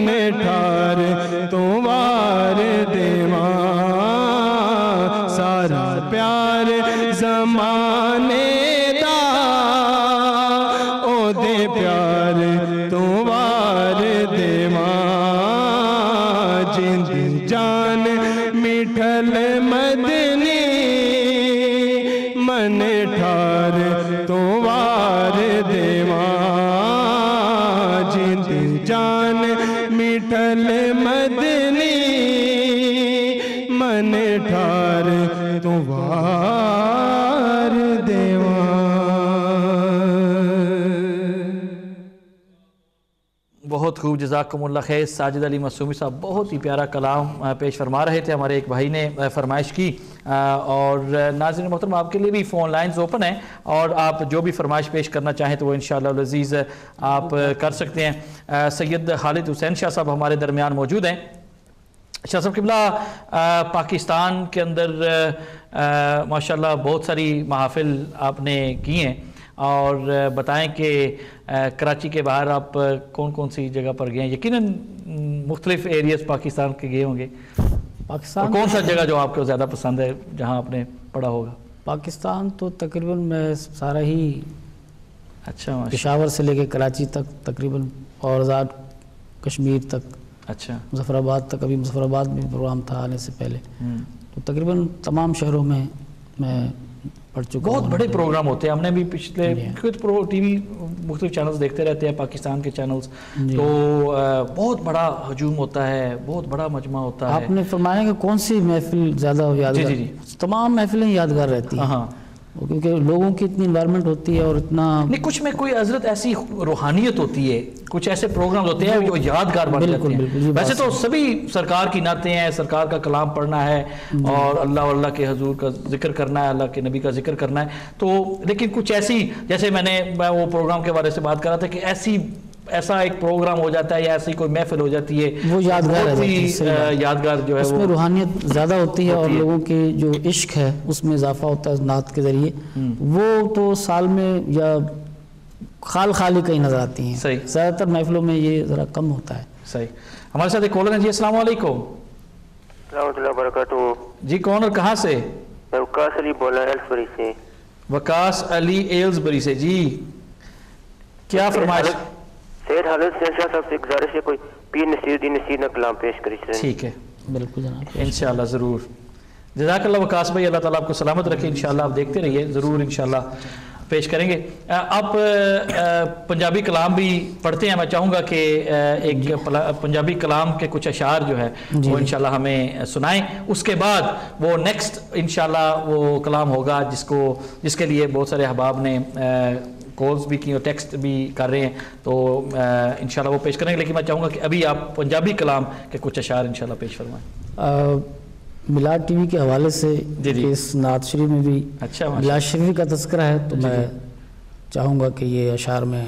मन ठार बहुत खूब जजाकमुल्ला खैर। साजिद अली मसूमी साहब, बहुत ही प्यारा कलाम पेश फरमा रहे थे हमारे एक भाई ने फरमाइश की। और नाजिन मोहतरम, आपके लिए भी फ़ोन लाइंस ओपन हैं और आप जो भी फरमाइश पेश करना चाहें तो वो इन अज़ीज़, आप कर सकते हैं। सैयद खालिद हुसैन शाह साहब हमारे दरमियान मौजूद हैं। शाह साहब, किबला पाकिस्तान के अंदर माशाल्लाह बहुत सारी महाफिल आपने की हैं। और बताएँ कि कराची के बाहर आप कौन कौन सी जगह पर गए हैं? यकीनन मुख्तलिफ़ एरियाज़ पाकिस्तान के गए होंगे। पाकिस्तान कौन सा जगह जो आपको ज़्यादा पसंद है जहाँ आपने पढ़ा होगा? पाकिस्तान तो तकरीबन मैं सारा ही अच्छा पेशावर से लेके कराची तक तकरीबन और आज़ाद कश्मीर तक। अच्छा। मुजफ्फराबाद तक अभी मुजफ्फराबाद में प्रोग्राम था आने से पहले। हम्म। तो तकरीबन तमाम शहरों में मैं पढ़ चुका बहुत बड़े प्रोग्राम होते हैं। हमने भी पिछले। प्रो टीवी मुख्तु चैनल्स देखते रहते हैं पाकिस्तान के चैनल्स तो बहुत बड़ा हजूम होता है बहुत बड़ा मजमा होता है। आपने फरमाया कि कौन सी महफिल ज़्यादा यादगार जी, जी। तमाम महफिलें यादगार रहती हैं। हाँ। क्योंकि लोगों की इतनी इन्वायरमेंट होती है और इतना नहीं कुछ में कोई हज़रत ऐसी रूहानियत होती है कुछ ऐसे प्रोग्राम होते हैं जो यादगार बन जाते बिल्कुल, हैं। वैसे तो सभी सरकार की नाते हैं सरकार का कलाम पढ़ना है और अल्लाह अल्लाह के हजूर का ज़िक्र करना है अल्लाह के नबी का ज़िक्र करना है। तो लेकिन कुछ ऐसी जैसे मैंने मैं वो प्रोग्राम के बारे से बात कर रहा था कि ऐसी ऐसा एक प्रोग्राम हो जाता है या ऐसी कोई महफिल हो जाती है वो यादगार बहुत जाती है। यादगार जो है उसमें वो रूहानियत ज़्यादा होती है और है। लोगों के जो इश्क है उसमें इजाफा होता है नात के ज़रिए। वो तो साल में या खाल खाली कहीं नज़र आती हैं। सही। ज़्यादातर महफिलों में ये ज़रा कम होता है। सही। हमारे साथ एक कॉलर है। जी अस्सलाम वालेकुम बरकत जी कौन और कहाँ से? वकास अली बोला एल्सबरी से। वकास अली एल्सबरी से। जी क्या फरमाइश? सैद हालत से शाह साहब से गुजारिश है कोई पीर नसीर दी नसीर न कलाम पेश करी ठीक है बिल्कुल जनाब। इंशाल्लाह ज़रूर। जजाकल्ला वकास भाई अल्लाह ताला आपको सलामत रखे। इंशाल्लाह आप देखते रहिए। ज़रूर इंशाल्लाह पेश करेंगे। आप पंजाबी कलाम भी पढ़ते हैं। मैं चाहूँगा कि एक पंजाबी कलाम के कुछ अशार जो है वो इंशाल्लाह हमें सुनाएँ। उसके बाद वो नेक्स्ट इंशाल्लाह वो कलाम होगा जिसको जिसके लिए बहुत सारे अहबाब ने कॉल्स भी की और टेक्स्ट भी कर रहे हैं तो इंशाल्लाह वो पेश करेंगे। लेकिन मैं चाहूँगा कि अभी आप पंजाबी कलाम के कुछ अशार इंशाल्लाह पेश फरमाएँ। मिलाद टीवी के हवाले से जी, जी। इस नात शरीफ में भी अच्छा मिलाद शरीफ का तस्करा है तो मैं चाहूँगा कि ये अशार में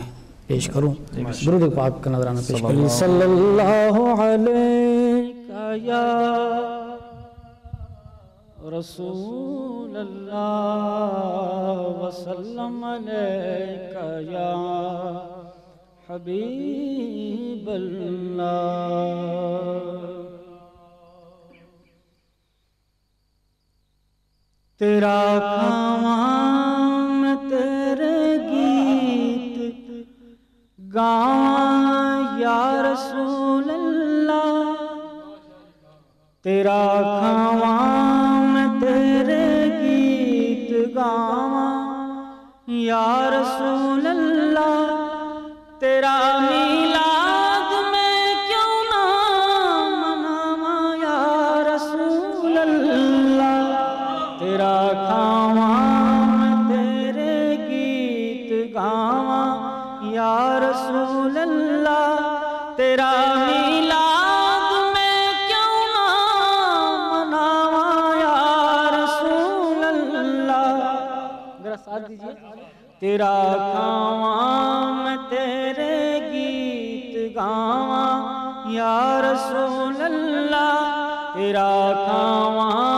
पेश करूँ। दुरूद पाक का नजराना पेश सल्लल्लाहु या रसूल वसल्लम या हबीब तेरा खाम तेरे गीत गावा या रसूल तेरा खावा या रसूल तेरा गाँव तेरे गीत गावा। या रसूल तेरा गाँव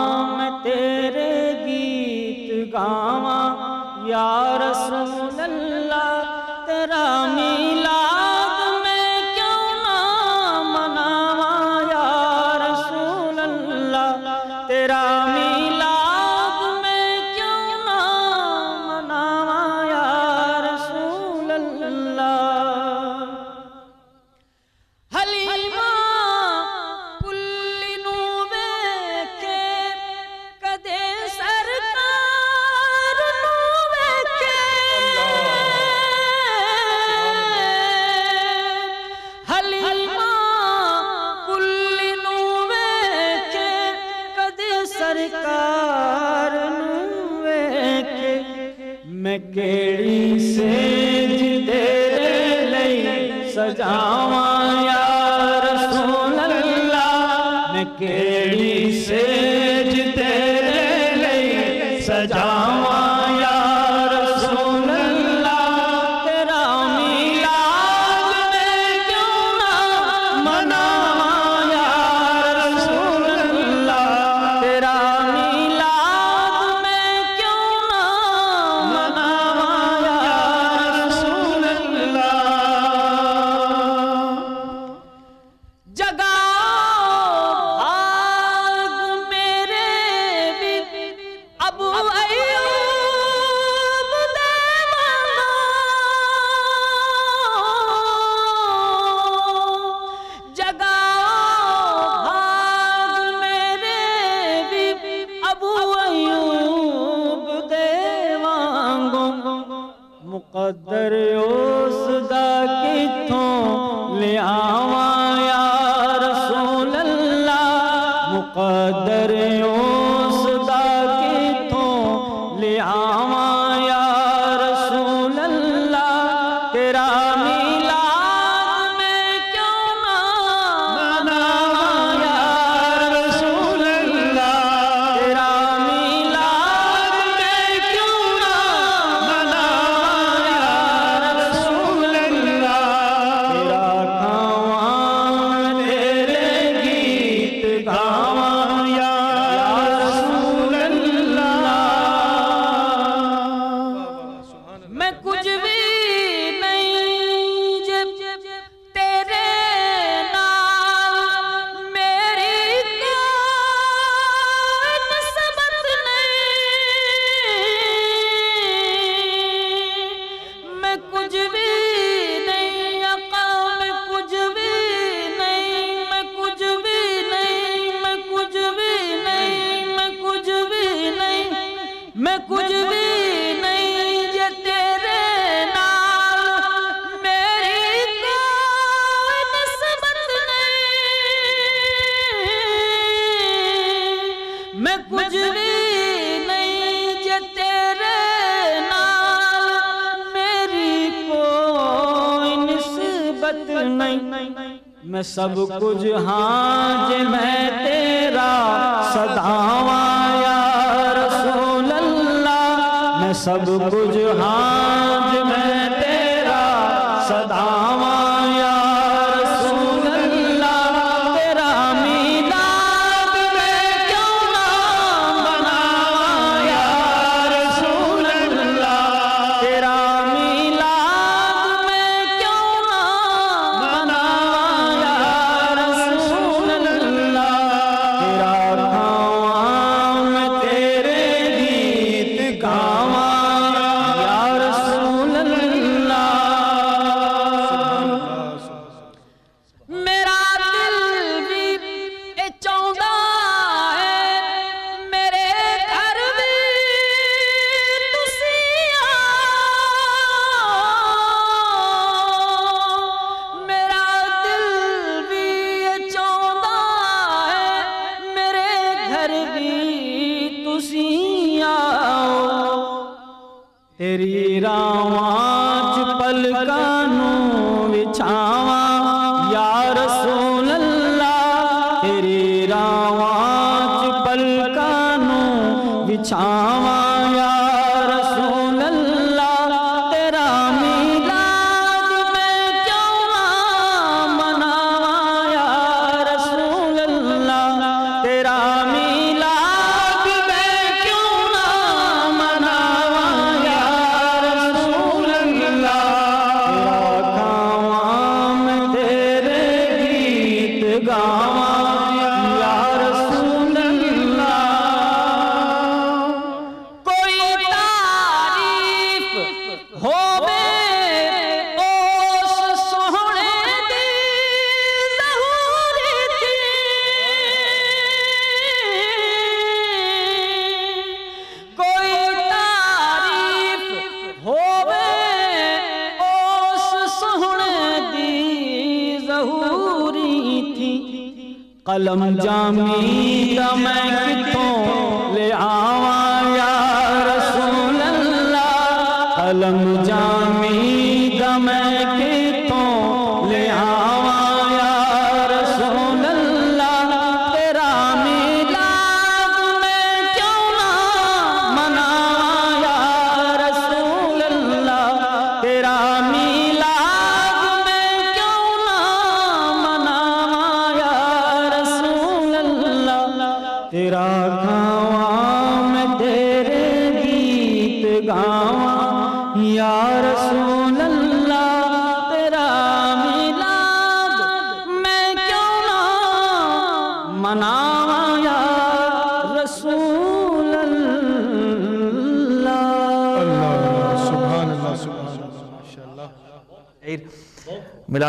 कुछ भी नहीं जे तेरे नाल मेरी नस्बत नहीं। मैं कुछ भी नहीं जे तेरे नाल मेरी कोई नस्बत नहीं। मैं सब कुछ हाँ जे मैं तेरा सदावा सब कुछ हाँ कलम जामी मैं कितों ले आवा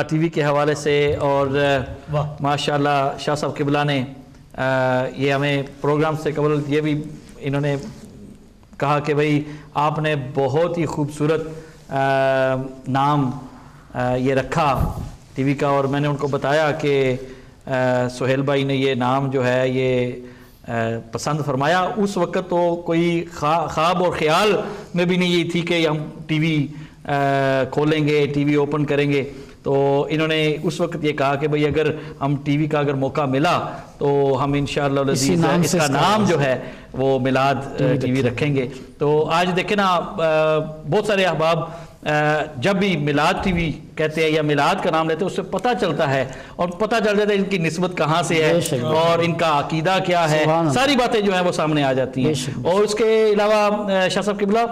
मिला टीवी के हवाले से और माशाल्लाह शाह साहब किबला ने ये हमें प्रोग्राम से कबल ये भी इन्होंने कहा कि भाई आपने बहुत ही खूबसूरत नाम आ, ये रखा टीवी का और मैंने उनको बताया कि सुहेल भाई ने ये नाम जो है ये आ, पसंद फरमाया। उस वक्त तो कोई खा ख्वाब और ख्याल में भी नहीं ये थी कि हम टी टीवी खोलेंगे टीवी ओपन करेंगे। तो इन्होंने उस वक्त ये कहा कि भाई अगर हम टीवी का अगर मौका मिला तो हम इन नाम इसका नाम जो है वो मिलाद टीवी रखेंगे। तो आज देखें ना बहुत सारे अहबाब जब भी मिलाद टीवी कहते हैं या मिलाद का नाम लेते हैं उससे पता चलता है। और पता चल जाता है इनकी नस्बत कहाँ से है और इनका अकीदा क्या है। सारी बातें जो है वो सामने आ जाती हैं। और उसके अलावा शाह साहब किबला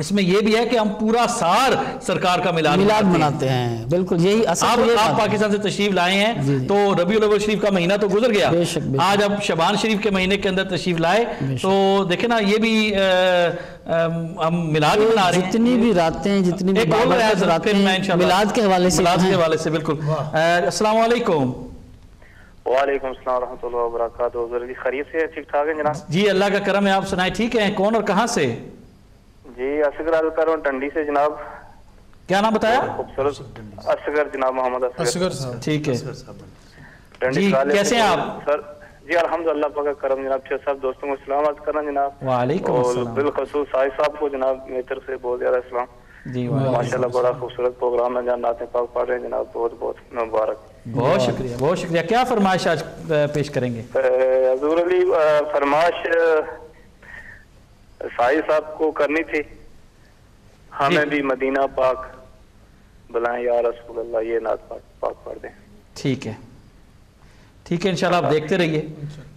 इसमें यह भी है कि हम पूरा सार सरकार का मिलाद मिलाद मनाते हैं। बिल्कुल यही असल आप, आप पाकिस्तान से तशरीफ़ लाए हैं तो रबी अव्वल शरीफ का महीना तो गुजर गया। बेशक, बेशक। आज अब शबान शरीफ के महीने के अंदर तशरीफ़ लाए तो देखे ना ये भी आ, आ, हम मिलाद तो मना रहे हैं। जितनी भी रातें जितनी भी रातें मिलाद के हवाले से मिलाद के हवाले से बिल्कुल। अस्सलाम वालेकुम वालेकुम सलाम खरीफ से ठीक ठाक है जनाब? जी अल्लाह का करम है आप सुनाए ठीक है? कौन और कहाँ से? जी असगर अल कर टंडी से जनाब। क्या नाम बताया? खूबसूरत। असगर जनाब मोहम्मद असगर। साहब। ठीक है। जी कैसे हैं आप? सर जी अल्हम्दुलिल्लाह पाक करम जनाब छह सब दोस्तों को सलाम अर्ज़ करना जनाब। वालेकुम और बिलखसूस साहिब साहब को जनाब मेरी तरफ़ से बहुत ज़्यादा सलाम। जी माशाल्लाह बड़ा खूबसूरत प्रोग्राम है जहाँ नाते पाक पढ़ रहे हैं जनाब बहुत बहुत मुबारक। बहुत शुक्रिया बहुत शुक्रिया। क्या फरमाइश आज पेश करेंगे? हजूर अली फरमाइश साई साहब को करनी थी। हमें भी मदीना पाक बुलाएँ या रसूल अल्लाह ये नात पाक पाक पढ़ दें। ठीक है। ठीक है इंशाल्लाह आप देखते रहिए।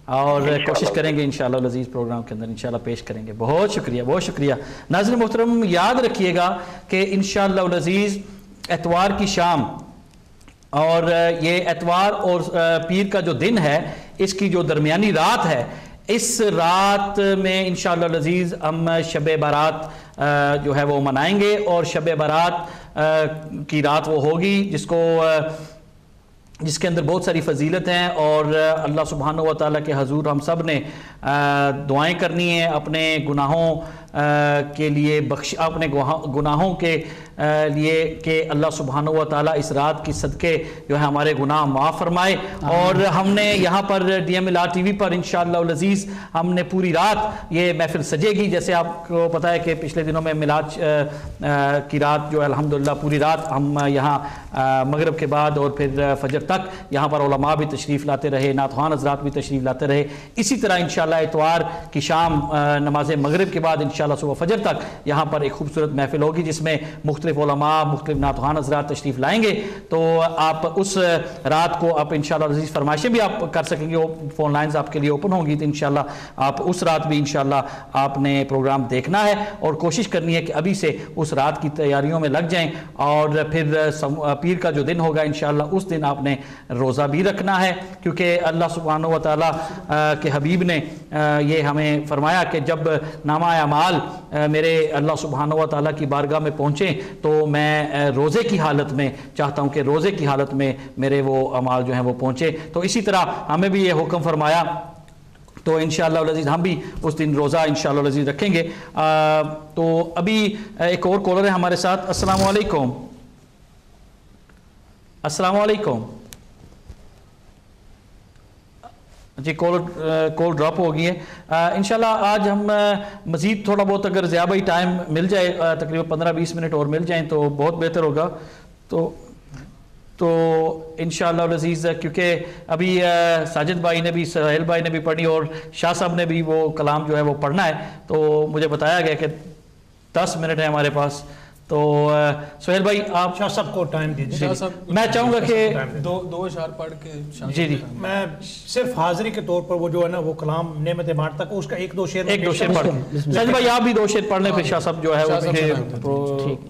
और कोशिश करेंगे इंशाल्लाह लजीज़ प्रोग्राम के अंदर इंशाल्लाह पेश करेंगे। बहुत शुक्रिया बहुत शुक्रिया। नाजर मोहतरम याद रखिएगा कि इंशाल्लाह लजीज़ एतवार की शाम और ये एतवार और पीर का जो दिन है इसकी जो दरमियानी रात है इस रात में इन शजीज़ हम शब बारात जो है वो मनाएँगे और शब बारात की रात वो होगी जिसको जिसके अंदर बहुत सारी फजीलत हैं और अल्लाह सुबहान व ताली के हजूर हम सबने दुआएँ करनी है अपने गुनाहों के लिए बख्श अपने गुनाहों के लिए कि अल्लाह सुबहान व ताली इस रात की सदक़े जो है हमारे गुनाह माफ़ फरमाए। और हमने यहाँ पर D M L R T V पर इन लजीज़ हमने पूरी रात ये महफिल सजेगी। जैसे आपको पता है कि पिछले दिनों में मिलाद की रात जो अलहमदिल्ला पूरी रात हम यहाँ मगरब के बाद और फिर फजर तक यहाँ पर उलमा भी तशरीफ़ लाते रहे नातवान हजरात भी तशरीफ़ लाते रहे। इसी तरह इन इतवार की शाम नमाज़ मगरब के बाद इन सुबह फजर तक यहाँ पर एक खूबसूरत महफिल होगी जिसमें मुख्तलिफ़ मुख्तलिफ़ नातवान हजरात तशरीफ़ लाएँगे। तो आप उस रात को आप इन शजीज़ फरमाइशें भी आप कर सकेंगे फ़ोन लाइन्स आपके लिए ओपन होंगी तो इन आप उस रात भी इन आपने प्रोग्राम देखना है और कोशिश करनी है कि अभी से उस रात की तैयारियों में लग जाएँ और फिर पीर का जो दिन होगा इन उस दिन आपने रोज़ा भी रखना है। क्योंकि अल्लाह सुबहान व ताली के हबीब ने ये हमें फरमाया कि जब नामा अमाल मेरे अल्लाह सुबहान ताली की बारगाह में पहुँचे तो मैं रोज़े की हालत में चाहता हूँ कि रोज़े की हालत में मेरे वो अमाल जो हैं वो पहुँचे। तो इसी तरह हमें भी ये हुक्म फरमाया तो इन लजीज़ हम भी उस दिन रोज़ा इन लजीज़ रखेंगे। आ, तो अभी एक और कॉलर है हमारे साथ। अस्सलाम वालेकुम अस्सलाम वालेकुम जी कॉल कॉल ड्रॉप हो गई है। इन आज हम मज़ीद थोड़ा बहुत अगर ज़्यादा ही टाइम मिल जाए तकरीबन पंद्रह बीस मिनट और मिल जाएँ तो बहुत बेहतर होगा। तो तो इन शजीज़ क्योंकि अभी साजिद भाई ने भी, सहेल भाई ने भी पढ़ी और शाह साहब ने भी वो कलाम जो है वो पढ़ना है। तो मुझे बताया गया कि दस मिनट है हमारे पास। तो सोहेल भाई आप शाह साहब को टाइम दीजिए। मैं चाहूँगा कि दो दो इशार पढ़ के जी जी। मैं सिर्फ़ हाजिरी के तौर पर वो जो है ना वो कलाम नेमत मार तक उसका एक दो शेर एक दो शेर पढ़ साजिद भाई आप भी दो शेर पढ़ने फिर शाह साहब जो है वो ठीक।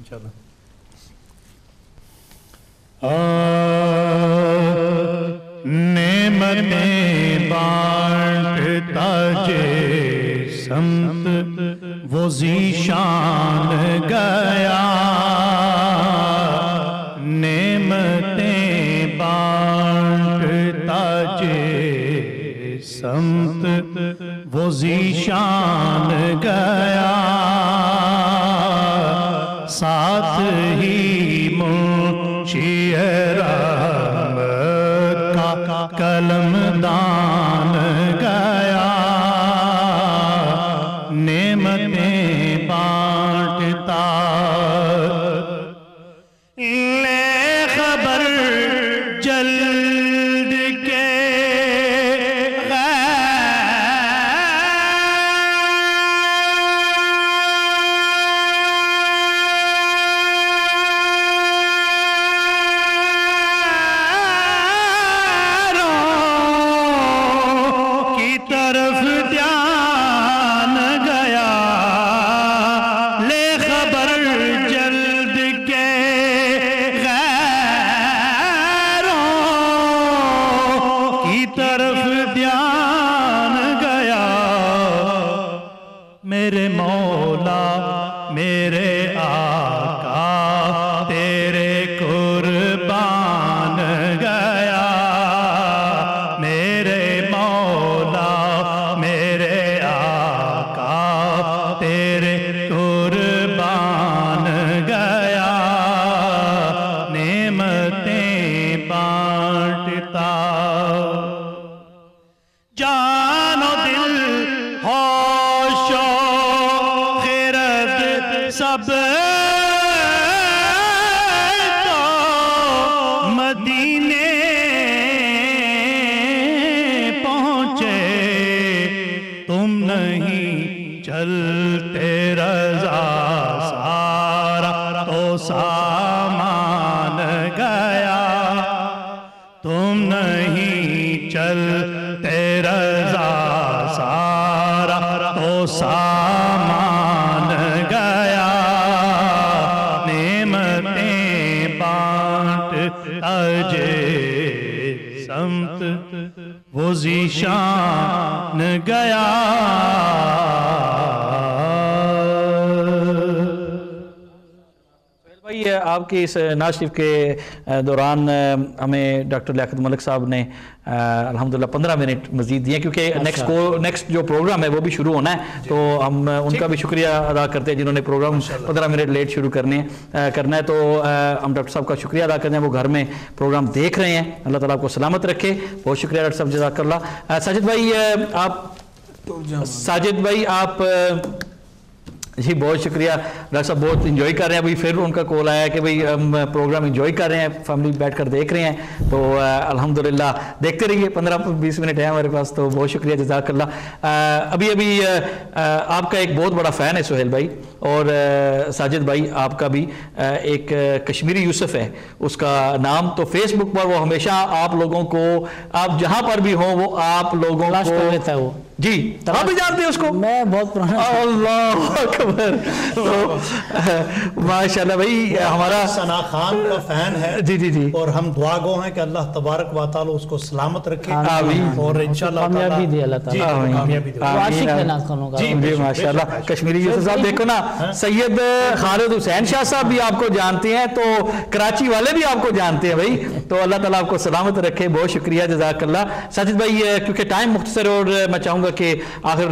इंशाल्लाह नेमतें बांटता जे। संत, वो जीशान गया। नेमतें बांटता जे संत, वो जीशान गया। साथ ही मुंशियरा का कलम चलते आपकी इस नाशिफ के दौरान हमें डॉक्टर लियाकत मलिक साहब ने अल्हम्दुलिल्लाह पंद्रह मिनट मजीद दिए क्योंकि नेक्स्ट को नेक्स्ट जो प्रोग्राम है वो भी शुरू होना है। तो हम उनका भी शुक्रिया अदा करते हैं जिन्होंने प्रोग्राम पंद्रह मिनट लेट शुरू करने करना है। तो हम डॉक्टर साहब का शुक्रिया अदा करते हैं वो घर में प्रोग्राम देख रहे हैं। अल्लाह ताला आपको सलामत रखे। बहुत शुक्रिया डॉक्टर साहब जजाकल्ला साजिद भाई आप साजिद भाई आप जी बहुत शुक्रिया। डॉक्टर साहब बहुत इन्जॉय कर रहे हैं। अभी फिर उनका कॉल आया कि भाई हम प्रोग्राम इन्जॉय कर रहे हैं फैमिली बैठ कर देख रहे हैं। तो अल्हम्दुलिल्लाह। देखते रहिए पंद्रह बीस मिनट है हमारे पास तो बहुत शुक्रिया जजाकल्ला अभी अभी आ, आपका एक बहुत बड़ा फ़ैन है सुहेल भाई और साजिद भाई आपका भी एक कश्मीरी यूसुफ है। उसका नाम तो फेसबुक पर वो हमेशा आप लोगों को आप जहाँ पर भी हों वो आप लोगों को रहता है वो। जी आप भी जानते हैं उसको। मैं बहुत पुराना अल्लाह अकबर। तो माशाल्लाह भाई हमारा सना खान का फ़ैन है। जी जी जी। और हम दुआ गो हैं कि अल्लाह तबारक व ताला उसको सलामत रखे। आमीन। और इंशाल्लाह कामयाबी दे अल्लाह ताला। आमीन। कामयाबी दे। आशिक है खानों का? जी, जी माशाल्लाह। कश्मीरी यूसुफ साहब देखो ना सैयद खालिद हुसैन शाह साहब भी आपको जानते हैं तो कराची वाले भी आपको जानते हैं भाई। तो अल्लाह ताला आपको सलामत रखे बहुत शुक्रिया जजाकल्ला साजिद भाई क्योंकि टाइम मुख्तसर और मैं चाहूँगा कि आखिर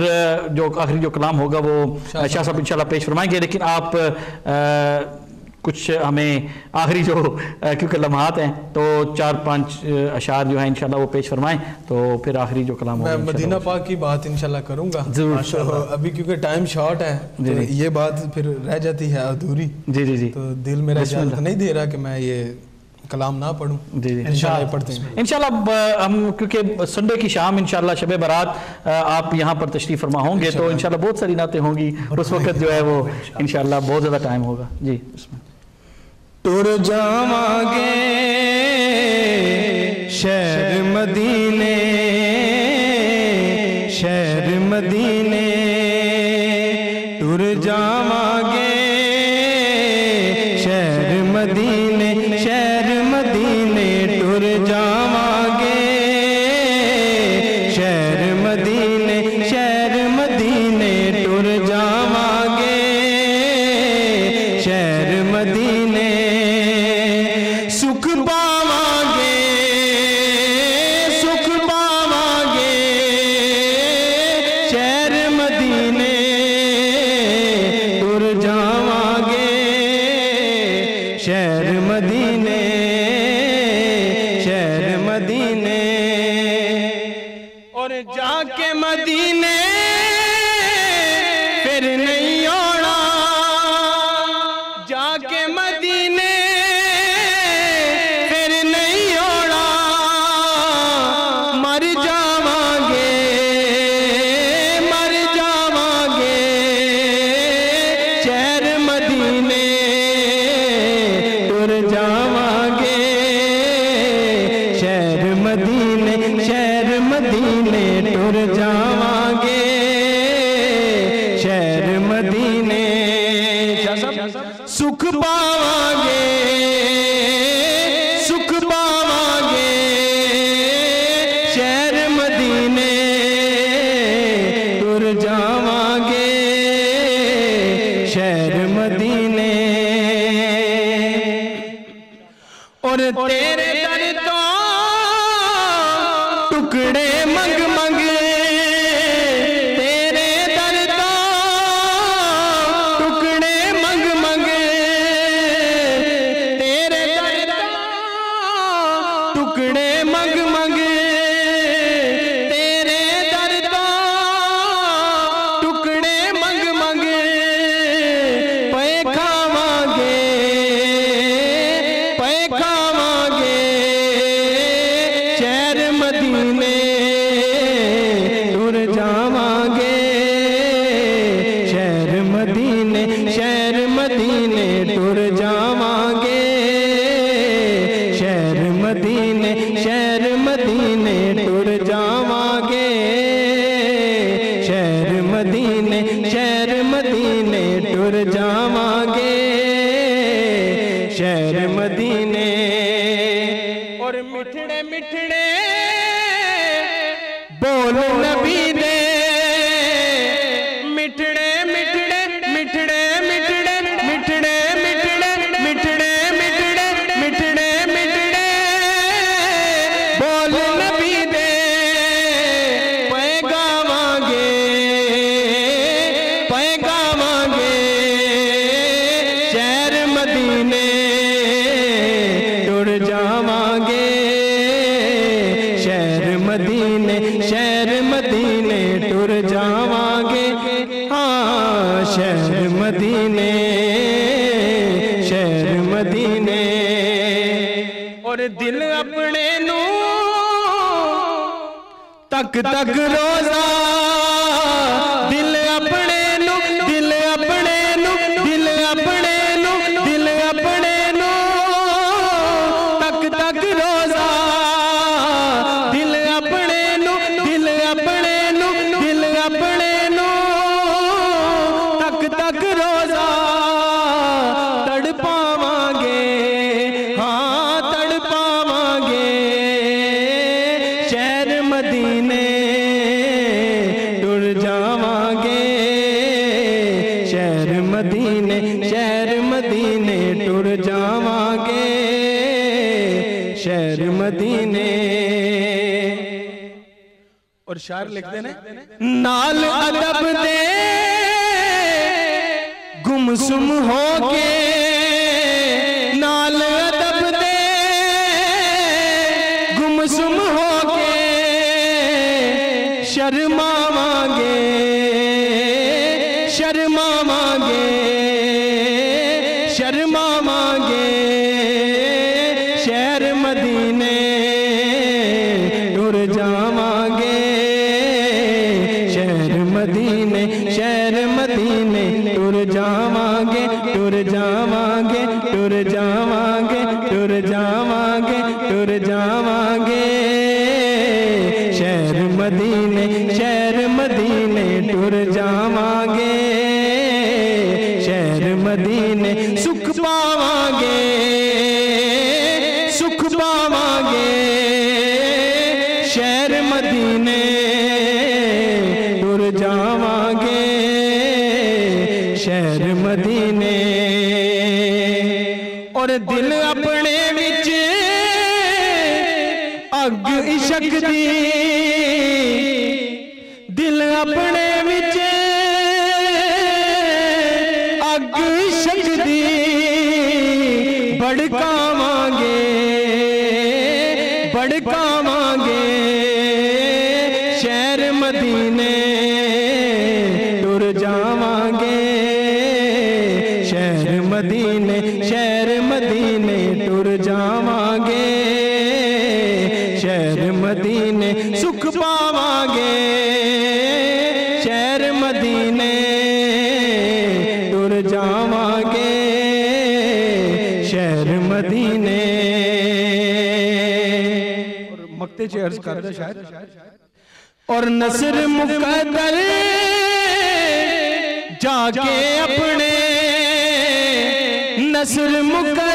जो आखिरी जो कलाम होगा वो शाह साहब इंशाल्लाह पेश फरमाएँगे। लेकिन आप अ, कुछ हमें आखिरी जो क्योंकि लम्हात हैं तो चार पाँच अशार जो हैं इंशाल्लाह वो पेश फरमाएँ तो फिर आखिरी जो कलाम मैं मदीना पाक की बात इंशाल्लाह करूँगा। ज़रूर। अभी क्योंकि टाइम शॉर्ट है तो ये बात फिर रह जाती है अधूरी। जी जी जी। तो दिल मेरा इजाज़त नहीं दे रहा कि मैं ये कलाम ना पढ़ूँ जी जी। इंशाल्लाह पढ़ते हैं। इंशाल्लाह हम क्योंकि संडे की शाम इंशाल्लाह शब बारात आप यहाँ पर तशरीफ़ फरमा होंगे तो इंशाल्लाह। बहुत सारी नातें होंगी। उस वक्त जो है वो इंशाल्लाह। बहुत ज़्यादा टाइम होगा। जी उसमें टुर जावांगे शहर मदीने। मदीने सुख पावांगे सुख पावांगे। शहर मदीने टुर जावांगे, शहर मदीने। और दिल अपने विच अग इशक दी। मकते च अर्ज़ करदा शायद। और नसर मुकद्दर जाके अपने नसर मुकद्दर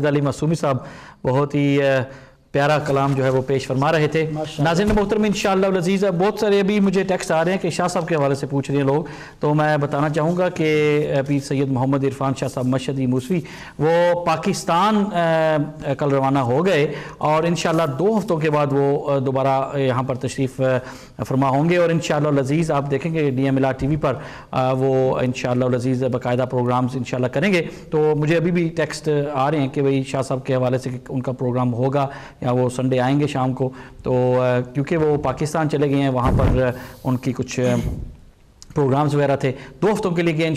साजिद अली मासूमी साहब बहुत ही प्यारा कलाम जो है वो पेश फरमा रहे थे। नाजिन मोहतरम इन अज़ीज़ बहुत सारे अभी मुझे टेक्स्ट आ रहे हैं कि शाह साहब के हवाले से पूछ रहे हैं लोग। तो मैं बताना चाहूँगा कि पीर सैयद मोहम्मद इरफान शाह साहब मशदी मूसवी वो पाकिस्तान कल रवाना हो गए और इन दो हफ्तों के बाद वो दोबारा यहाँ पर तशरीफ़ फरमा होंगे और इन लजीज़ आप देखेंगे D M L R T V पर वो इन लजीज़ बाकायदा प्रोग्राम्स इन करेंगे। तो मुझे अभी भी टेक्स्ट आ रहे हैं कि भाई शाह साहब के हवाले से उनका प्रोग्राम होगा या वो संडे आएँगे शाम को तो क्योंकि वो पाकिस्तान चले गए हैं, वहाँ पर उनकी कुछ प्रोग्राम्स वगैरह थे, दो हफ्तों के लिए गए इन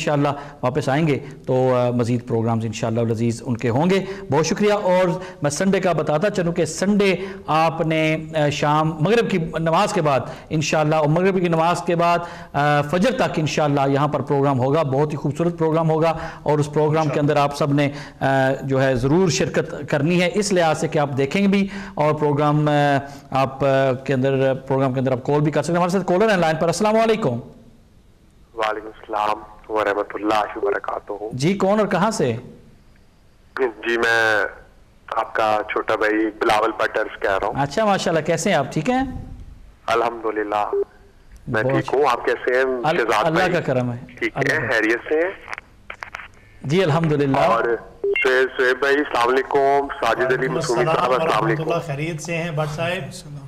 वापस आएँगे तो मज़ीद प्रोग्राम्स इन लजीज़ उनके होंगे। बहुत शुक्रिया और मैं संडे का बताता चलूँ कि संडे आपने शाम मगरब की नमाज़ के बाद इन और मगरब की नमाज़ के बाद फजर तक इन यहाँ पर प्रोग्राम होगा, बहुत ही खूबसूरत प्रोग्राम होगा और उस प्रोग्राम के अंदर आप सबने जो है ज़रूर शिरकत करनी है। इस लिहाज से कि आप देखेंगे भी और प्रोग्राम आप के अंदर, प्रोग्राम के अंदर आप कॉल भी कर सकते हैं। हमारे साथ कॉलर हैं लाइन पर अस्सलाम वालेकुम वालेकुम सलाम जी कौन और कहाँ से? जी मैं आपका छोटा भाई बिलावल पटर्स कह रहा हूँ। अच्छा माशाल्लाह कैसे हैं आप? ठीक हैं? अल्हम्दुलिल्लाह। मैं ठीक हूँ आप कैसे हैं? अल- शहजाद अल्लाह का करम है। ठीक है हैरियत से? जी अल्हम्दुलिल्लाह। और सुहेब भाई अस्सलाम वालेकुम। साजिद अली मसूमी साहब अस्सलाम वालेकुम। खैरियत से हैं भट्ट साहब?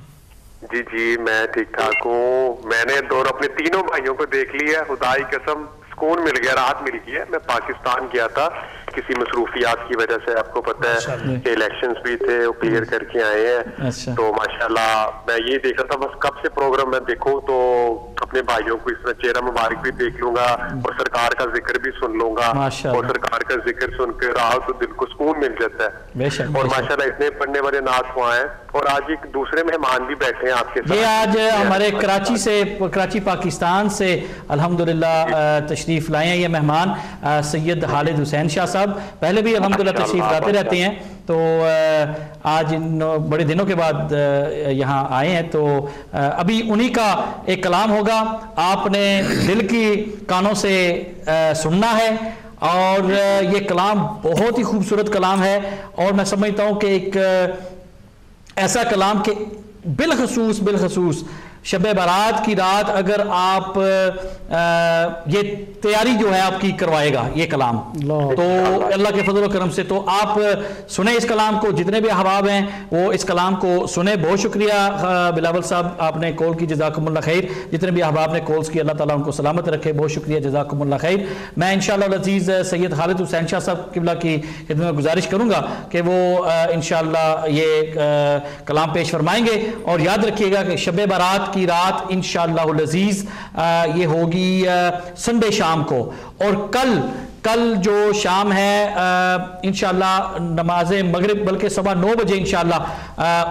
जी जी, मैं ठीक ठाक हूँ। मैंने दोनों अपने तीनों भाइयों को देख लिया खुदाई कसम, सुकून मिल गया, राहत मिल गई है। मैं पाकिस्तान गया था। किसी मसरूफियात की वजह से आपको पता है कि इलेक्शंस भी थे वो क्लियर करके आए हैं। अच्छा। तो माशाल्लाह मैं ये देख रहा था बस कब से प्रोग्राम मैं देखूँ तो अपने भाइयों को इसमें चेहरा मुबारक भी देख लूँगा और सरकार का ज़िक्र भी सुन लूँगा। और सरकार का ज़िक्र सुनकर रहा तो दिल को सुकून मिल जाता है। और। माशाल्लाह इतने पढ़ने वाले नाथ हुआ है। और आज एक दूसरे मेहमान भी बैठे हैं आपके साथ। ये आज हमारे कराची से कराची पाकिस्तान से अल्हम्दुलिल्लाह तशरीफ़ लाए हैं ये मेहमान सैयद खालिद हुसैन शाह साहब। पहले भी अल्हम्दुलिल्लाह अच्छा, तशरीफ़ लाते रहते हैं तो आज इन बड़े दिनों के बाद यहाँ आए हैं तो अभी उन्हीं का एक कलाम होगा आपने दिल की कानों से सुनना है और ये कलाम बहुत ही खूबसूरत कलाम है और मैं समझता हूँ कि एक ऐसा कलाम के बिलखसूस बिलखसूस शब बारात की रात अगर आप आ, ये तैयारी जो है आपकी करवाएगा ये कलाम। तो अल्लाह के फजल करम से तो आप सुने इस कलाम को जितने भी अहबाब हैं वो इस कलाम को सुने। बहुत शुक्रिया बिलावल साहब आपने कॉल की जजाकमल्ला खैर। जितने भी अहबाब ने कॉल्स की अल्लाह ताला उनको सलामत रखे। बहुत शुक्रिया जजाकमल्ला खैर। मैं इन अज़ीज़ सैयद खालिद हुसैन शाह साहब किबला की खिदमत में गुजारिश करूँगा कि वो इन ये कलाम पेश फरमाएँगे। और याद रखिएगा कि शब बारात की रात इन शजीज़ ये होगी संडे शाम को। और कल कल जो शाम है इन नमाज़ मगरब, बल्कि सवा नौ बजे इन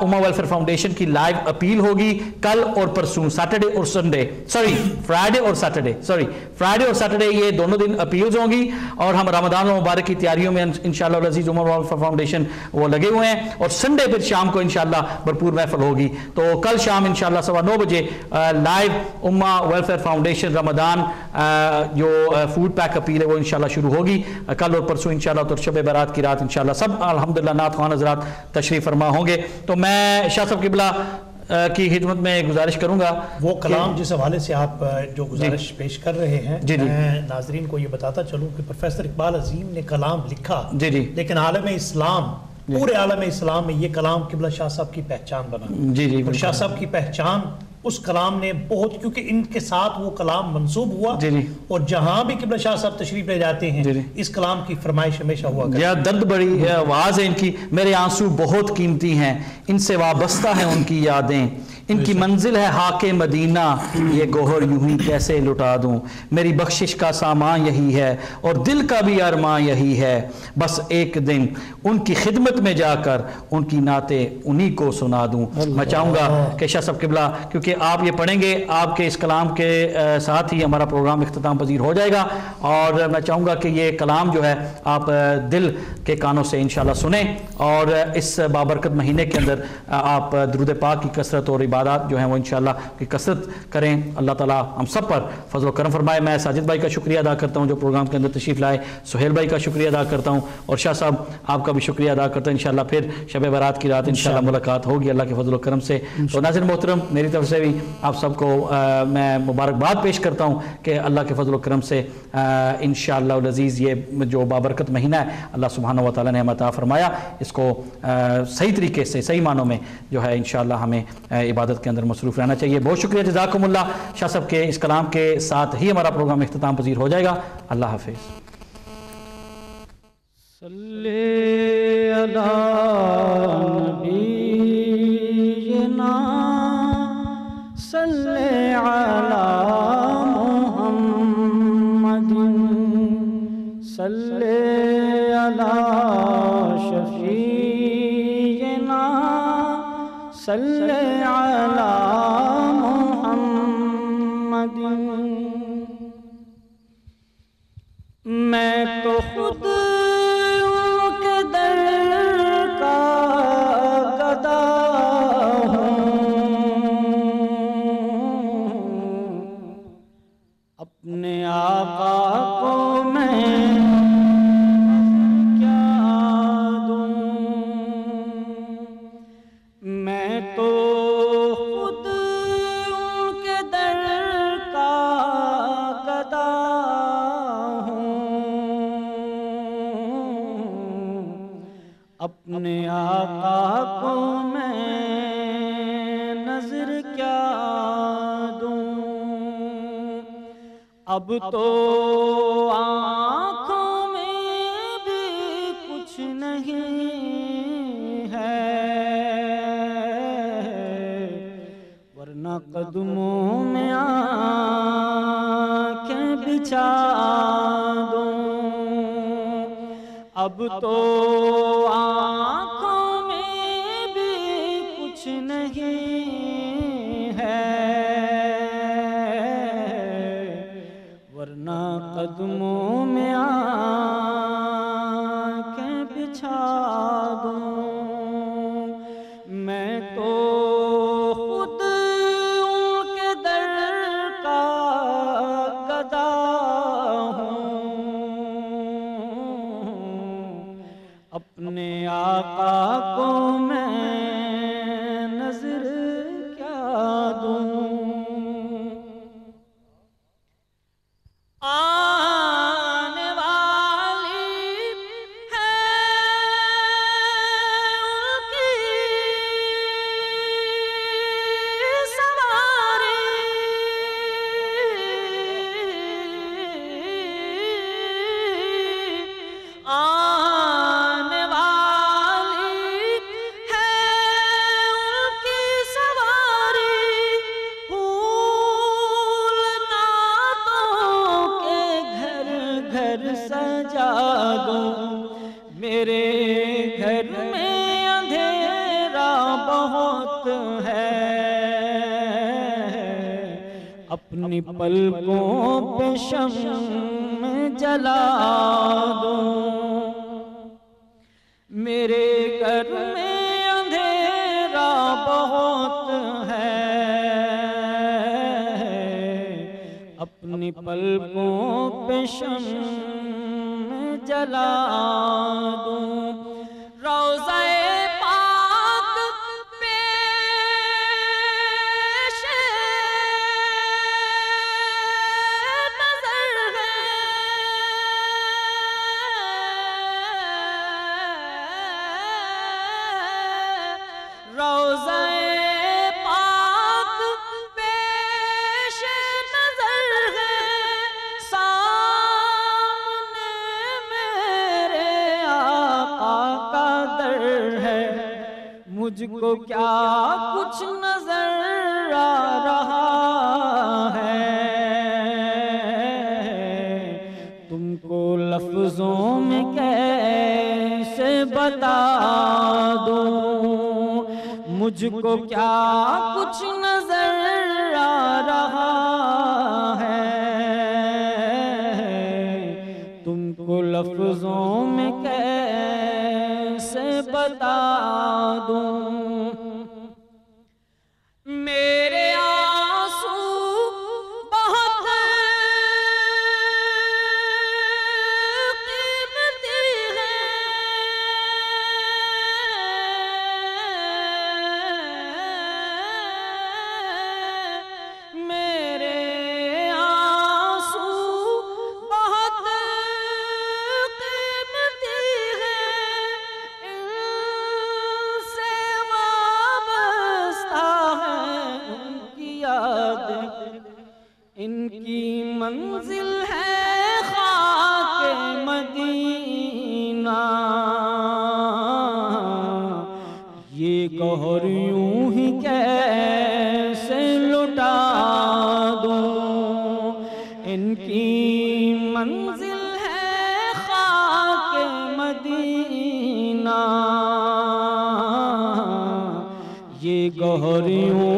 उमा वेलफेयर फाउंडेशन की लाइव अपील होगी। कल और परसों, सैटरडे और संडे, सॉरी, फ्राइडे और सैटरडे, सॉरी, फ्राइडे और सैटरडे ये दोनों दिन अपील्स होंगी। और हम रमदान मुबारक की तैयारियों में इन अज़ीज़ उमर वेलफेयर फाउंडेशन, वो लगे हुए हैं। और संडे फिर शाम को इनशाला भरपूर महफल होगी। तो कल शाम इनशाला सवा नौ बजे live Uma welfare foundation Ramadan जो फ़ूड पैक अपील है, वो इनशाला शुरू शुरू होगी। कल और परसों इंशाल्लाह तो शब बारात की रात इंशाल्लाह सब अल्हम्दुलिल्लाह नाथ खान हजरात तशरीफ़ फरमा होंगे। तो मैं शाह साहब किबला की खिदमत में गुजारिश करूँगा वो कलाम जिस हवाले से आप जो गुजारिश पेश कर रहे हैं जी जी। मैं नाजरीन को ये बताता चलूँ कि प्रोफेसर इकबाल अजीम ने कलाम लिखा। जी जी। लेकिन आलम इस्लाम पूरे आलम इस्लाम में ये कलाम किबला शाह साहब की पहचान बना। जी जी शाह साहब की पहचान उस कलाम ने बहुत क्योंकि इनके साथ वो कलाम मनसूब हुआ और जहाँ भी किबला शाह साहब तशरीफ़ ले जाते हैं इस कलाम की फरमाइश हमेशा हुआ या दर्द बड़ी आवाज़ है इनकी मेरे आँसू बहुत कीमती हैं इनसे वाबस्ता है उनकी यादें। इनकी मंजिल है हाके मदीना। ये गोहर यूँ ही कैसे लुटा दूँ? मेरी बख्शिश का सामान यही है और दिल का भी अरमा यही है। बस एक दिन उनकी खिदमत में जाकर उनकी नाते उन्हीं को सुना दूँ। मैं चाहूँगा कि शाह सब किबला क्योंकि आप ये पढ़ेंगे आपके इस कलाम के साथ ही हमारा प्रोग्राम अख्ताम पजीर हो जाएगा। और मैं चाहूँगा कि ये कलाम जो है आप दिल के कानों से इन सुने। और इस बाबरकत महीने के अंदर आप दरुद पाक की कसरत और इबादत जो है वो इन की कसरत करें। अल्लाह ताला हम सब पर फजल करम फरमाए। मैं साजिद भाई का शुक्रिया अदा करता हूँ जो प्रोग्राम के अंदर तशरीफ़ लाए। सुहेल भाई का शुक्रिया अदा करता हूँ और शाह साहब आपका भी शुक्रिया अदा करता हूँ। इन फिर शब बारात की रात इन मुलाकात होगी। अल्लाह के फजल करम से। तो नाजिर मोहतरम मेरी तरफ़ से भी आप सबको मैं मुबारकबाद पेश करता हूँ कि अल्लाह के फजल करम से इन शज़ीज़ ये जो बाबरकत महीना है अल्लाह सुबहान व ताली ने हमें फरमाया। इसको सही तरीके से सही मानों में जो है इन हमें इबादत के अंदर मसरूफ़ रहना चाहिए। बहुत शुक्रिया जजाकमुल्ला शाह सब के इस कलाम के साथ ही हमारा प्रोग्राम अख्ताम पजीर हो जाएगा। अल्लाह हाफिज़। मैं अब तो आँखों में भी कुछ नहीं है। वरना कदमों में आँखें बिछा दो। अब तो पे शम जला दो। मेरे घर में अंधेरा बहुत है। अपनी पलकों पे शम जला दूँ। मुझको क्या कुछ नज़र आ रहा है? तुमको लफ्जों में कैसे बता दूँ? मुझको क्या कुछ नज़र आ रहा है? तुमको लफ्जों में कैसे बता दूँ? ये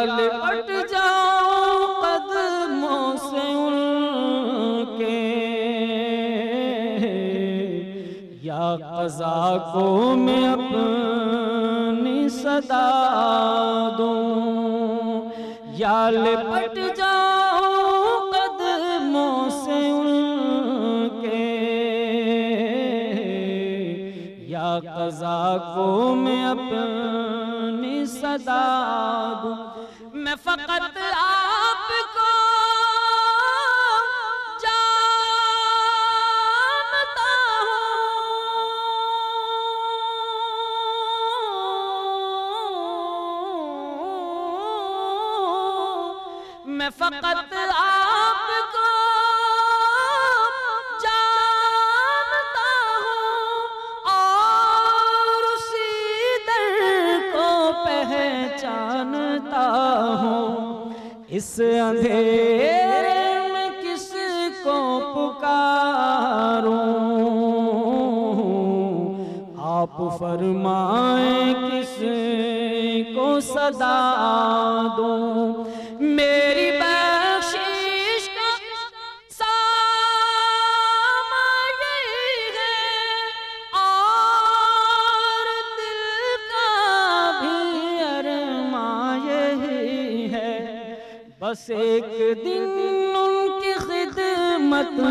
या लिपट जाऊँ कदमों से उनके। या कजा को मैं अपनी सदा दूँ। या लिपट जाऊँ कदमों से उनके। या कजा को मैं अपनी सदा दूँ। फकत आपको जानता हूँ। मैं फकत इस अंधेरे में किसको पुकारूं? आप फरमाए किस को सदा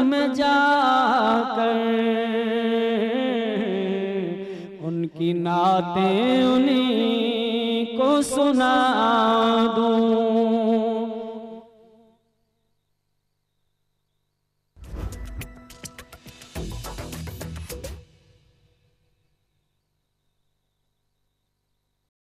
में जाकर उनकी नातें उन्हीं को सुना दूँ।